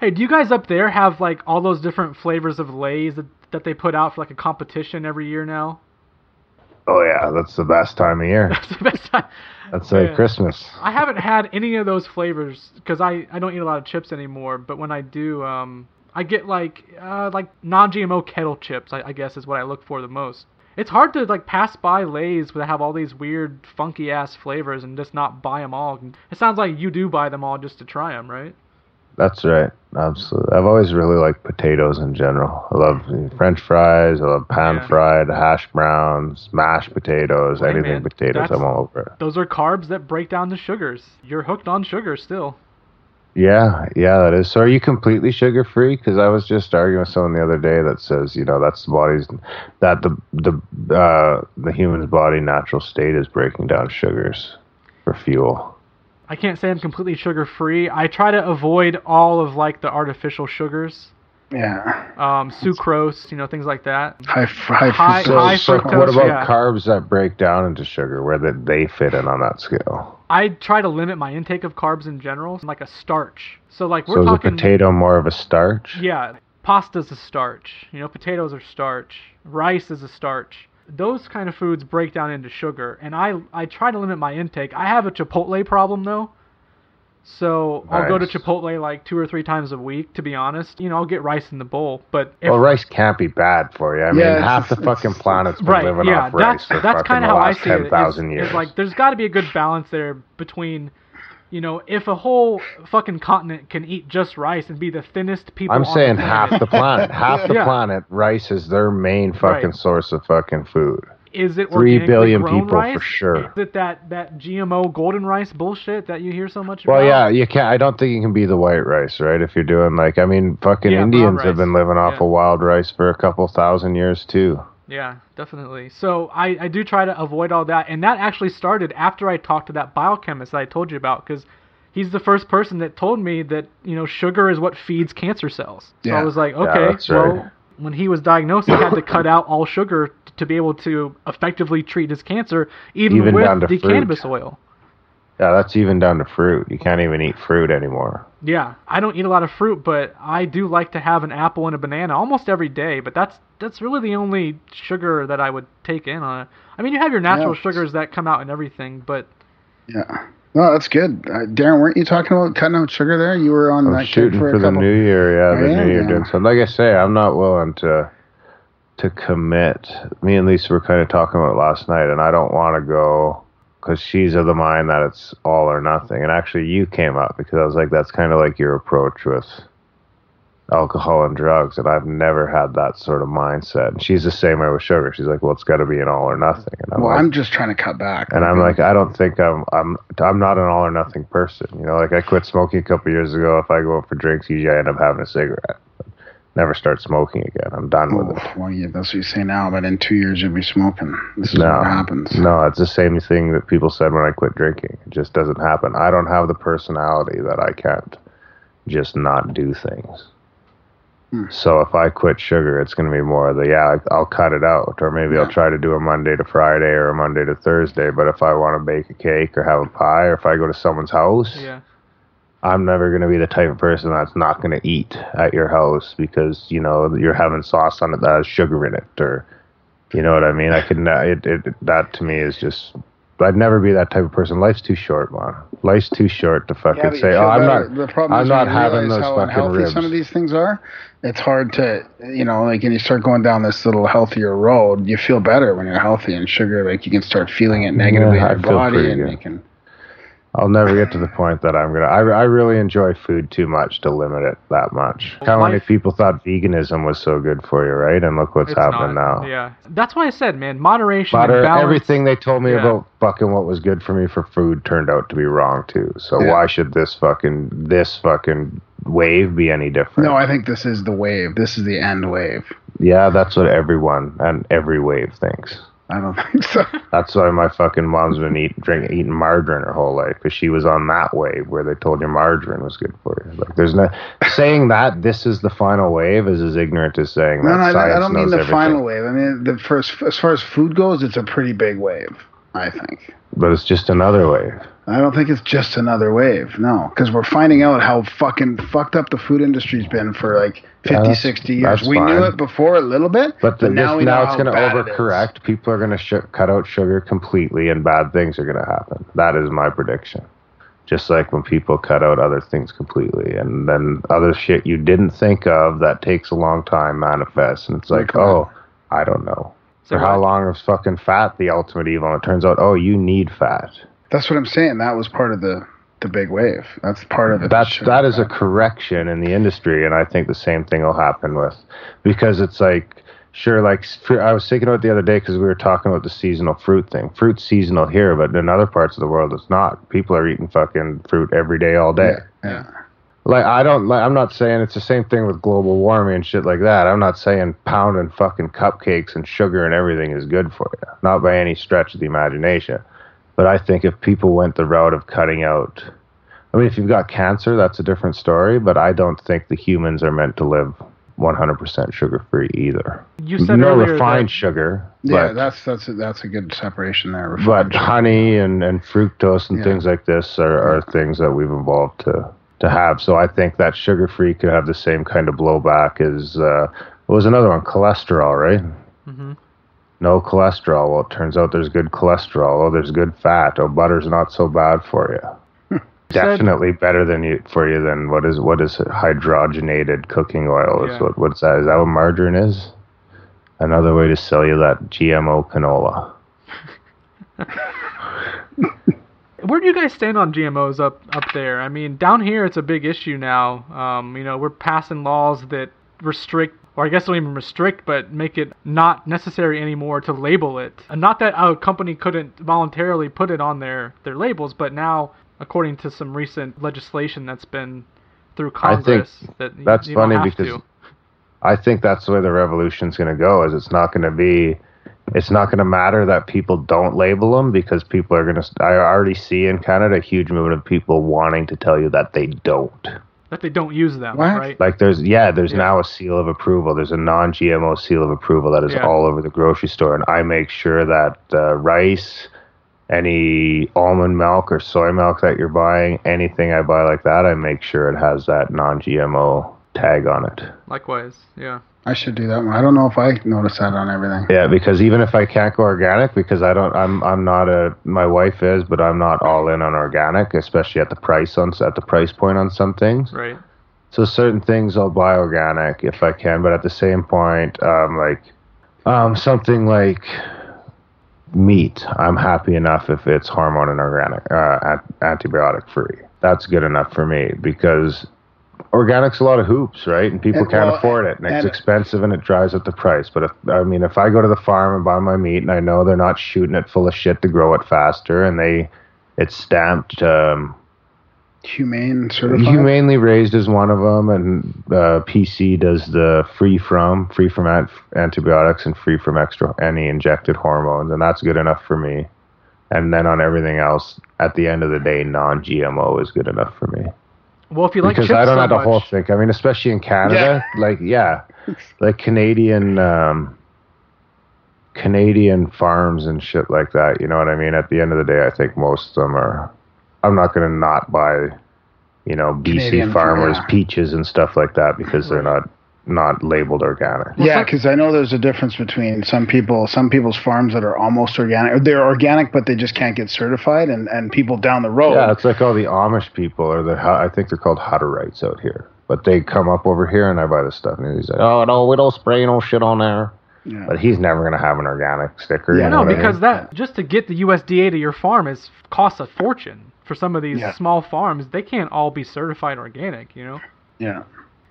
Hey, do you guys up there have like all those different flavors of Lay's that, that they put out for like a competition every year now? Oh yeah, that's the best time of year. That's the best time. That's like Yeah. Christmas. I haven't had any of those flavors because I, I don't eat a lot of chips anymore. But when I do, um, I get like uh, like non-GMO kettle chips. I, I guess is what I look for the most. It's hard to like pass by Lay's that have all these weird, funky ass flavors and just not buy them all. It sounds like you do buy them all just to try them, right? That's right. Absolutely. I've always really liked potatoes in general. I love French fries. I love pan Yeah. fried, hash browns, mashed potatoes, Hey, anything man, potatoes. I'm all over it. Those are carbs that break down the sugars. You're hooked on sugar still. Yeah, yeah, that is. So are you completely sugar free? Because I was just arguing with someone the other day that says, you know, that's the body's, that the the uh, the human's body natural state is breaking down sugars for fuel. I can't say I'm completely sugar free. I try to avoid all of like the artificial sugars, yeah, um, sucrose, you know, things like that. high, high, High- fructose. high so fructose, what about yeah. carbs that break down into sugar? Where that they fit in on that scale? I try to limit my intake of carbs in general, like a starch. So like we're so is a potato more of a starch? yeah, pasta's a starch. You know, potatoes are starch. Rice is a starch. Those kind of foods break down into sugar, and I I try to limit my intake. I have a Chipotle problem though. So I'll go to Chipotle like two or three times a week. To be honest, you know, I'll get rice in the bowl. But if, well, rice can't be bad for you. I mean, Yeah, it's- half the fucking it's- planet's been right, living yeah, off rice that's for that's fucking kind of the how I last see it. ten thousand is- years. is like there's got to be a good balance there between, you know, if a whole fucking continent can eat just rice and be the thinnest people. I'm saying the half the planet, half the Yeah. planet, rice is their main fucking Right. source of fucking food. Is it three billion organically billion grown people for sure. Is it that that GMO golden rice bullshit that you hear so much about? Well, yeah, you can't. I don't think you can be the white rice, right? If you're doing like, I mean, fucking Yeah, Indians have been living off Yeah. of wild rice for a couple thousand years too. Yeah, definitely. So I, I do try to avoid all that, and that actually started after I talked to that biochemist that I told you about, because he's the first person that told me that you know sugar is what feeds cancer cells. So I was like, Yeah, okay, right. well, when he was diagnosed, he had to cut out all sugar to be able to effectively treat his cancer, even, Even with the fruit. cannabis oil. Yeah, that's even down to fruit. You can't even eat fruit anymore. Yeah, I don't eat a lot of fruit, but I do like to have an apple and a banana almost every day. But that's that's really the only sugar that I would take in on it. I mean, you have your natural Yeah. sugars that come out in everything, but Yeah. No, that's good. Uh, Darren, weren't you talking about cutting out sugar there? You were on I'm that kick shooting for, for, a the couple. new year. Yeah, the Oh, yeah, new year yeah. doing something. Like I say, I'm not willing to to commit. Me and Lisa were kind of talking about it last night, and I don't want to go because she's of the mind that it's all or nothing. And actually, you came up because I was like, that's kind of like your approach with alcohol and drugs, and I've never had that sort of mindset. And she's the same way with sugar. She's like, well, it's got to be an all or nothing. And I'm Well, like, I'm just trying to cut back. and I'm like, I don't think I'm I'm I'm not an all or nothing person. You know, like I quit smoking a couple years ago. If I go out for drinks, usually I end up having a cigarette. Never start smoking again. I'm done with Oh, it. well, yeah, that's what you say now, but in two years you'll be smoking. This is No, what happens. no, it's the same thing that people said when I quit drinking. It just doesn't happen. I don't have the personality that I can't just not do things. Hmm. So if I quit sugar, it's going to be more of the yeah, I- I'll cut it out, or maybe I'll try to do a Monday to Friday or a Monday to Thursday. But if I want to bake a cake or have a pie, or if I go to someone's house, yeah. I'm never going to be the type of person that's not going to eat at your house because you know you're having sauce on it that has sugar in it, or you know what I mean. I could it, it that to me is just. I'd never be that type of person. Life's too short, man. Life's too short to fucking Yeah, say, "Oh, I'm not." The problem I'm is not having those how fucking unhealthy ribs. some of these things are. It's hard to, you know, like, and you start going down this little healthier road. You feel better when you're healthy, and sugar, like, you can start feeling it negatively Yeah, in your body, and you can. I'll never get to the point that I'm gonna. I, I really enjoy food too much to limit it that much. How many Life- people thought veganism was so good for you, right? And look what's It's happening not. now. Yeah, that's why I said, man, moderation and balance. everything they told me Yeah. about fucking what was good for me for food turned out to be wrong too. So Yeah. why should this fucking this fucking wave be any different? No, I think this is the wave. This is the end wave. yeah, that's what everyone and every wave thinks. I don't think so. That's why my fucking mom's been eat, drink, eating margarine her whole life because she was on that wave where they told you margarine was good for you. Like, there's no saying that this is the final wave is as ignorant as saying No, that no, I, I don't mean the everything. final wave. I mean the first. As far as food goes, it's a pretty big wave. I think. But it's just another wave. I don't think it's just another wave. No, because we're finding out how fucking fucked up the food industry's been for like 50, Yeah, 60 years. that's We knew it before a little bit, But the, now this, we know now it's going to bad it is. overcorrect. People are going to sh- cut out sugar completely, and bad things are going to happen. That is my prediction. Just like when people cut out other things completely, and then other shit you didn't think of that takes a long time manifests, and it's like, Like what? oh, I don't know. So For how long is fucking fat the ultimate evil? And it turns out, oh, you need fat. That's what I'm saying. That was part of the the big wave. That's part of it. That's that is a correction in the industry, and I think the same thing will happen with because it's like sure, like I was thinking about the other day because we were talking about the seasonal fruit thing. Fruit's seasonal here, but in other parts of the world, it's not. People are eating fucking fruit every day, all day. Yeah, yeah. Like I don't like I'm not saying it's the same thing with global warming and shit like that. I'm not saying pounding fucking cupcakes and sugar and everything is good for you. Not by any stretch of the imagination. But I think if people went the route of cutting out I mean if you've got cancer, that's a different story, but I don't think the humans are meant to live 100% sugar free either. You said no refined that, sugar, Yeah, but that's that's a, that's a good separation there. but honey and, and fructose and Yeah. things like this are, are things that we've evolved to to have. So I think that sugar free could have the same kind of blowback as uh, what was another one, cholesterol, right? Mhm. No cholesterol. Well, it turns out there's good cholesterol. Oh, there's good fat. Oh, butter's not so bad for you. Said- Definitely better than you for you than what is what is hydrogenated cooking oil? Is Yeah. what what's that? Is that what margarine is? Another way to sell you that GMO canola. Where do you guys stand on GMOs up up there? I mean, down here it's a big issue now. Um, you know, we're passing laws that restrict, or I guess don't even restrict, but make it not necessary anymore to label it. And not that a company couldn't voluntarily put it on their their labels, but now, according to some recent legislation that's been through I think Congress, that that's you don't funny because to. I think that's the way the revolution's going to go. Is it's not going to be, it's not going to matter that people don't label them because people are going to. I already see in Canada a huge movement of people wanting to tell you that they don't. That they don't use them, What? right? Like there's yeah, there's Yeah. now a seal of approval. There's a non-GMO seal of approval that is Yeah. all over the grocery store, and I make sure that uh, rice any almond milk or soy milk that you're buying, anything I buy like that, I make sure it has that non-GMO tag on it. Likewise, yeah. I should do that one. I don't know if I notice that on everything. Yeah, because even if I can't go organic, because I don't, I'm I'm not a. My wife is, but I'm not all in on organic, especially at the price on at the price point on some things. Right. So certain things I'll buy organic if I can, but at the same point, um, like um, something like meat, I'm happy enough if it's hormone and organic, uh, antibiotic free. That's good enough for me because organic's a lot of hoops, right? And people And, can't well, afford it, and, it's expensive, and it drives up the price. But if I mean, if I go to the farm and buy my meat, and I know they're not shooting it full of shit to grow it faster, and they, it's stamped. Um, Humane certified. Humanely raised is one of them, and uh, PC does the free from, free from ant- antibiotics and free from extra any injected hormones, and that's good enough for me. And then on everything else, at the end of the day, non-GMO is good enough for me Well, if you like because chips I don't so have the much, whole thing. I mean, especially in Canada, like yeah, like Canadian um, Canadian farms and shit like that. You know what I mean? At the end of the day, I think most of them are. I'm not going to not buy, you know, BC Canadian, farmers yeah. peaches and stuff like that because they're not not labeled organic. Yeah, because I know there's a difference between some people, some people's farms that are almost organic, they're organic but they just can't get certified, and and people down the road. Yeah, it's like all the Amish people, or the I think they're called Hutterites out here. But they come up over here and I buy the stuff, and he's like, "Oh no, we don't spray no shit on there." Yeah. But he's never gonna have an organic sticker. Yeah, you know no, what I mean? because that just to get the USDA to your farm is costs a fortune for some of these Yeah. small farms. They can't all be certified organic, you know. Yeah.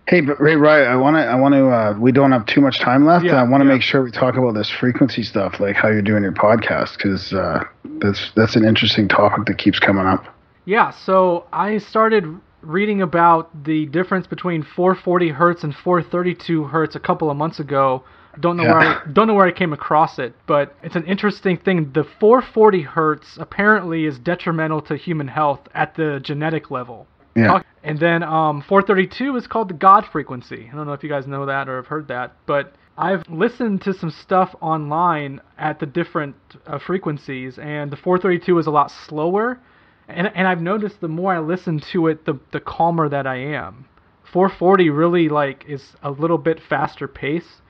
Hey, but Ray, right? I want to. I want to. Uh, we don't have too much time left. Yeah, I want to yeah. make sure we talk about this frequency stuff, like how you're doing your podcast, because uh, that's that's an interesting topic that keeps coming up. Yeah, so I started reading about the difference between 440 hertz and 432 hertz a couple of months ago. Don't know where I, don't know where I came across it, but it's an interesting thing. The 440 hertz apparently is detrimental to human health at the genetic level. Yeah. And then um, 432 is called the God frequency. I don't know if you guys know that or have heard that, but I've listened to some stuff online at the different uh, frequencies, and the 432 is a lot slower. And, and I've noticed the more I listen to it, the, the calmer that I am. 440 really like is a little bit faster pace.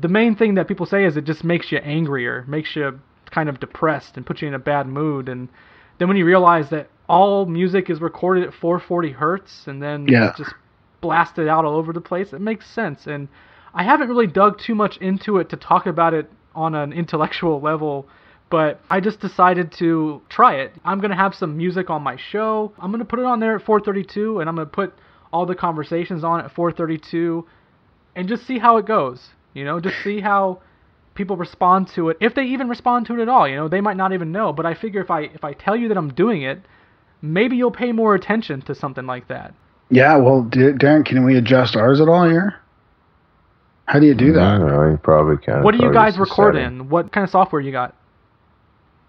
The main thing that people say is it just makes you angrier, makes you kind of depressed, and puts you in a bad mood. And then when you realize that all music is recorded at 440 hertz and then Yeah. just blasted out all over the place, it makes sense. And I haven't really dug too much into it to talk about it on an intellectual level, but I just decided to try it. I'm going to have some music on my show. I'm going to put it on there at 432 and I'm going to put all the conversations on at 432 and just see how it goes. You know, just see how people respond to it. If they even respond to it at all, you know, they might not even know, but I figure if I if I tell you that I'm doing it, maybe you'll pay more attention to something like that. Yeah. Well, D- Darren, can we adjust ours at all here? How do you do I that? don't know. You probably can. What do you guys just record setting. in? What kind of software you got?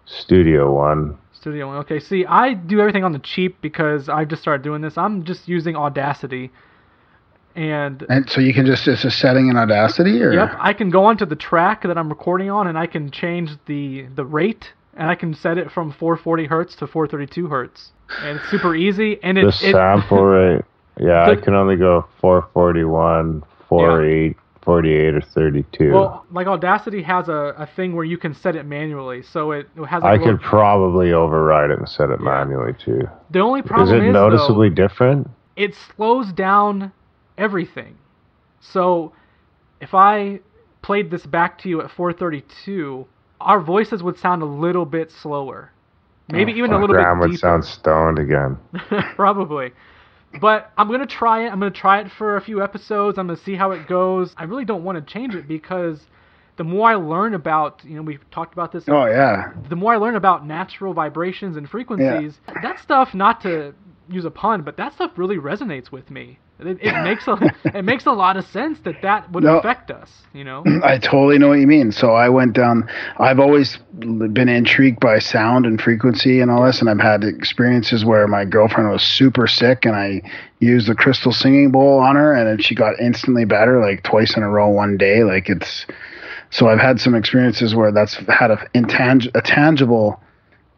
Studio One. Studio One. Okay, see, I do everything on the cheap because I've just started doing this. I'm just using Audacity. And And so you can just it's a setting in Audacity, or yep, I can go onto the track that I'm recording on and I can change the the rate and I can set it from 440 hertz to 432 hertz. And it's super easy and it, The sample rate. Yeah, I can only go 441, 48, 48, or 32. well, like Audacity has a, a thing where you can set it manually. So it, it has I like a little- could probably override it and set it Yeah. manually too. the only problem Is it is noticeably though, different? it slows down everything. So if I played this back to you at 432, our voices would sound a little bit slower. Maybe Oh, even a fuck, little Graham bit would sound stoned again. Probably. But I'm gonna try it. I'm gonna try it for a few episodes. I'm gonna see how it goes. I really don't want to change it because the more I learn about, you know, we've talked about this. Oh yeah. The more I learn about natural vibrations and frequencies, that stuff. Not to use a pun, but that stuff really resonates with me. It, it makes a it makes a lot of sense that that would No. affect us. You know. I totally know what you mean. So I went down. I've always been intrigued by sound and frequency and all this, and I've had experiences where my girlfriend was super sick, and I used the crystal singing bowl on her, and then she got instantly better, like twice in a row, one day. Like it's. So I've had some experiences where that's had a intang- a tangible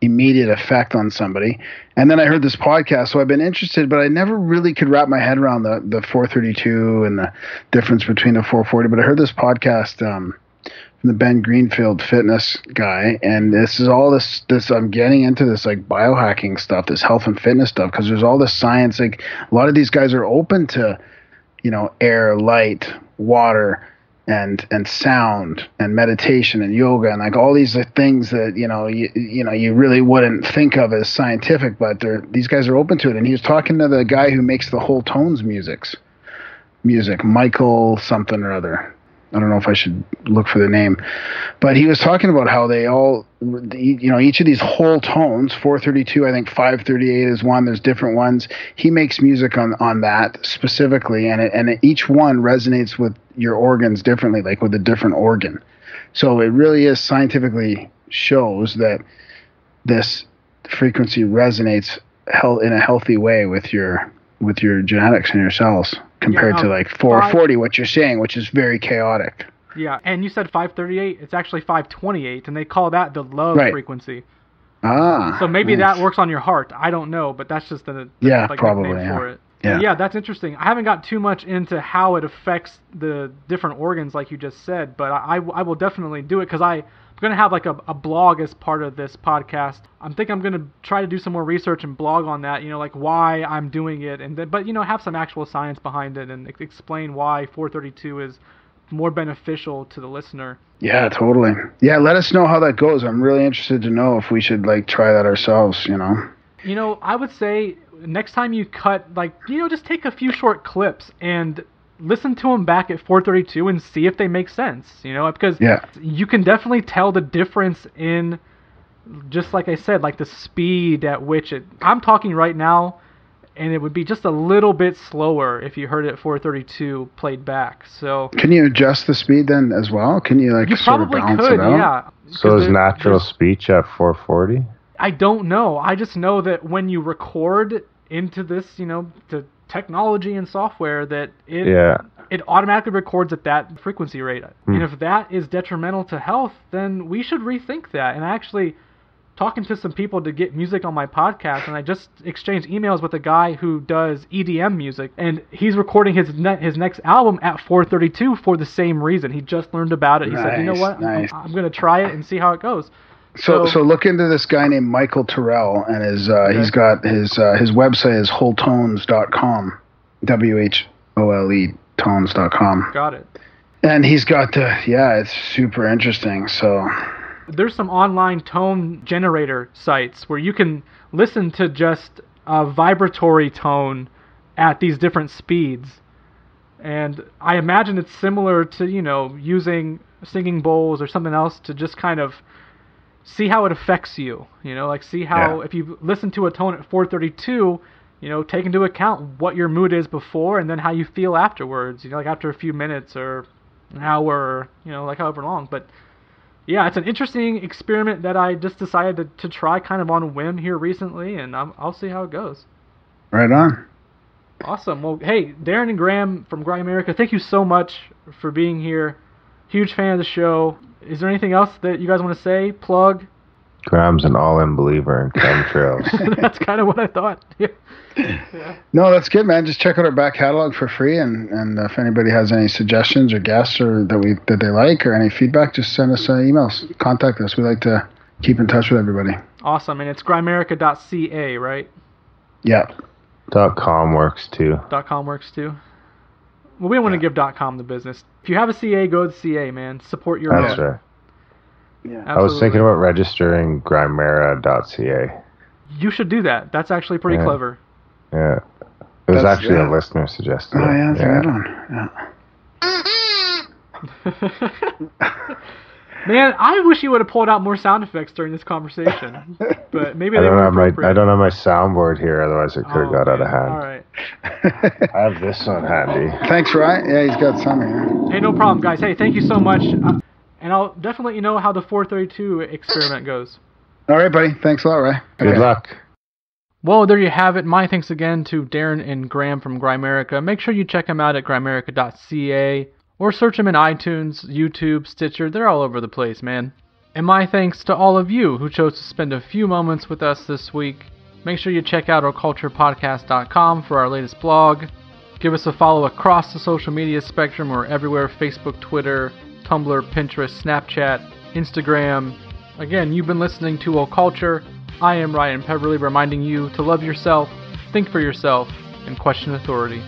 immediate effect on somebody. And then I heard this podcast, so I've been interested, but I never really could wrap my head around the the 432 and the difference between the 440. But I heard this podcast um, from the Ben Greenfield fitness guy, and this is all this this I'm getting into this like biohacking stuff, this health and fitness stuff, because there's all this science. Like a lot of these guys are open to, you know, air, light, water and and sound and meditation and yoga and like all these things that you know you, you know you really wouldn't think of as scientific but these guys are open to it. And he was talking to the guy who makes the whole tones musics music michael something or other I don't know if I should look for the name, but he was talking about how they all, you know, each of these whole tones, 432, I think 538 is one. There's different ones. He makes music on on that specifically, and it, and each one resonates with your organs differently, like with a different organ. So it really is scientifically shows that this frequency resonates in a healthy way with your with your genetics and your cells compared yeah, um, to like 440 five, what you're saying which is very chaotic yeah and you said 538 it's actually 528 and they call that the love right. frequency ah so maybe nice. that works on your heart i don't know but that's just the, the yeah like, probably yeah. for it yeah. yeah, that's interesting. I haven't got too much into how it affects the different organs, like you just said, but I, I will definitely do it because I I'm gonna have like a, a blog as part of this podcast. I'm think I'm gonna try to do some more research and blog on that. You know, like why I'm doing it, and then, but you know have some actual science behind it and explain why 432 is more beneficial to the listener. Yeah, totally. Yeah, let us know how that goes. I'm really interested to know if we should like try that ourselves. You know. You know, I would say next time you cut, like you know, just take a few short clips and listen to them back at 432 and see if they make sense, you know, because yeah. you can definitely tell the difference in just like I said, like the speed at which it I'm talking right now and it would be just a little bit slower if you heard it at 432 played back. So Can you adjust the speed then as well? Can you like you sort probably of balance could, it out? yeah. So is natural speech at 440? I don't know. I just know that when you record into this, you know, to technology and software that it yeah. it automatically records at that frequency rate. Hmm. And if that is detrimental to health, then we should rethink that. And I actually talking to some people to get music on my podcast and I just exchanged emails with a guy who does EDM music and he's recording his ne- his next album at 432 for the same reason. He just learned about it. He nice, said, "You know what? Nice. I'm, I'm going to try it and see how it goes." So, so, so look into this guy named Michael Tyrrell, and his uh, okay. he's got his uh, his website is wholetones.com, w h o l e tones.com. Got it. And he's got the yeah, it's super interesting. So there's some online tone generator sites where you can listen to just a vibratory tone at these different speeds. And I imagine it's similar to, you know, using singing bowls or something else to just kind of see how it affects you. You know, like see how yeah. if you listen to a tone at 432, you know, take into account what your mood is before and then how you feel afterwards. You know, like after a few minutes or an hour, you know, like however long. But yeah, it's an interesting experiment that I just decided to, to try kind of on a whim here recently, and i will see how it goes. Right on. Awesome. Well, hey, Darren and Graham from Grimerica, thank you so much for being here. Huge fan of the show is there anything else that you guys want to say? Plug? Graham's an all-in believer in chemtrails. that's kind of what I thought. Yeah. yeah. No, that's good, man. Just check out our back catalog for free, and and if anybody has any suggestions or guests or that we that they like or any feedback, just send us uh, emails. Contact us. We like to keep in touch with everybody. Awesome, and it's grimerica.ca, right? Yeah. Dot com works too. Dot com works too. Well, we don't want to give .com the business. If you have a CA, go to CA, man. Support your. That's right. Yeah. I was thinking about registering Grimera.ca. You should do that. That's actually pretty yeah. clever. Yeah. It was that's, actually yeah. a listener suggestion. Oh yeah, that's yeah. a good one. Yeah. Man, I wish you would have pulled out more sound effects during this conversation. But maybe I don't have my I don't have my soundboard here, otherwise it could have oh, got man. out of hand. All right. I have this one handy. Thanks, Ryan. Yeah, he's got some here. Hey, no problem, guys. Hey, thank you so much, uh, and I'll definitely let you know how the 432 experiment goes. All right, buddy. Thanks a lot, Ray. Good Okay. luck. Well, there you have it. My thanks again to Darren and Graham from Grimerica. Make sure you check them out at grimerica.ca or search them in iTunes, YouTube, Stitcher. They're all over the place, man. And my thanks to all of you who chose to spend a few moments with us this week. Make sure you check out occulturepodcast.com for our latest blog. Give us a follow across the social media spectrum. We're everywhere Facebook, Twitter, Tumblr, Pinterest, Snapchat, Instagram. Again, you've been listening to Occulture. I am Ryan Peverly reminding you to love yourself, think for yourself, and question authority.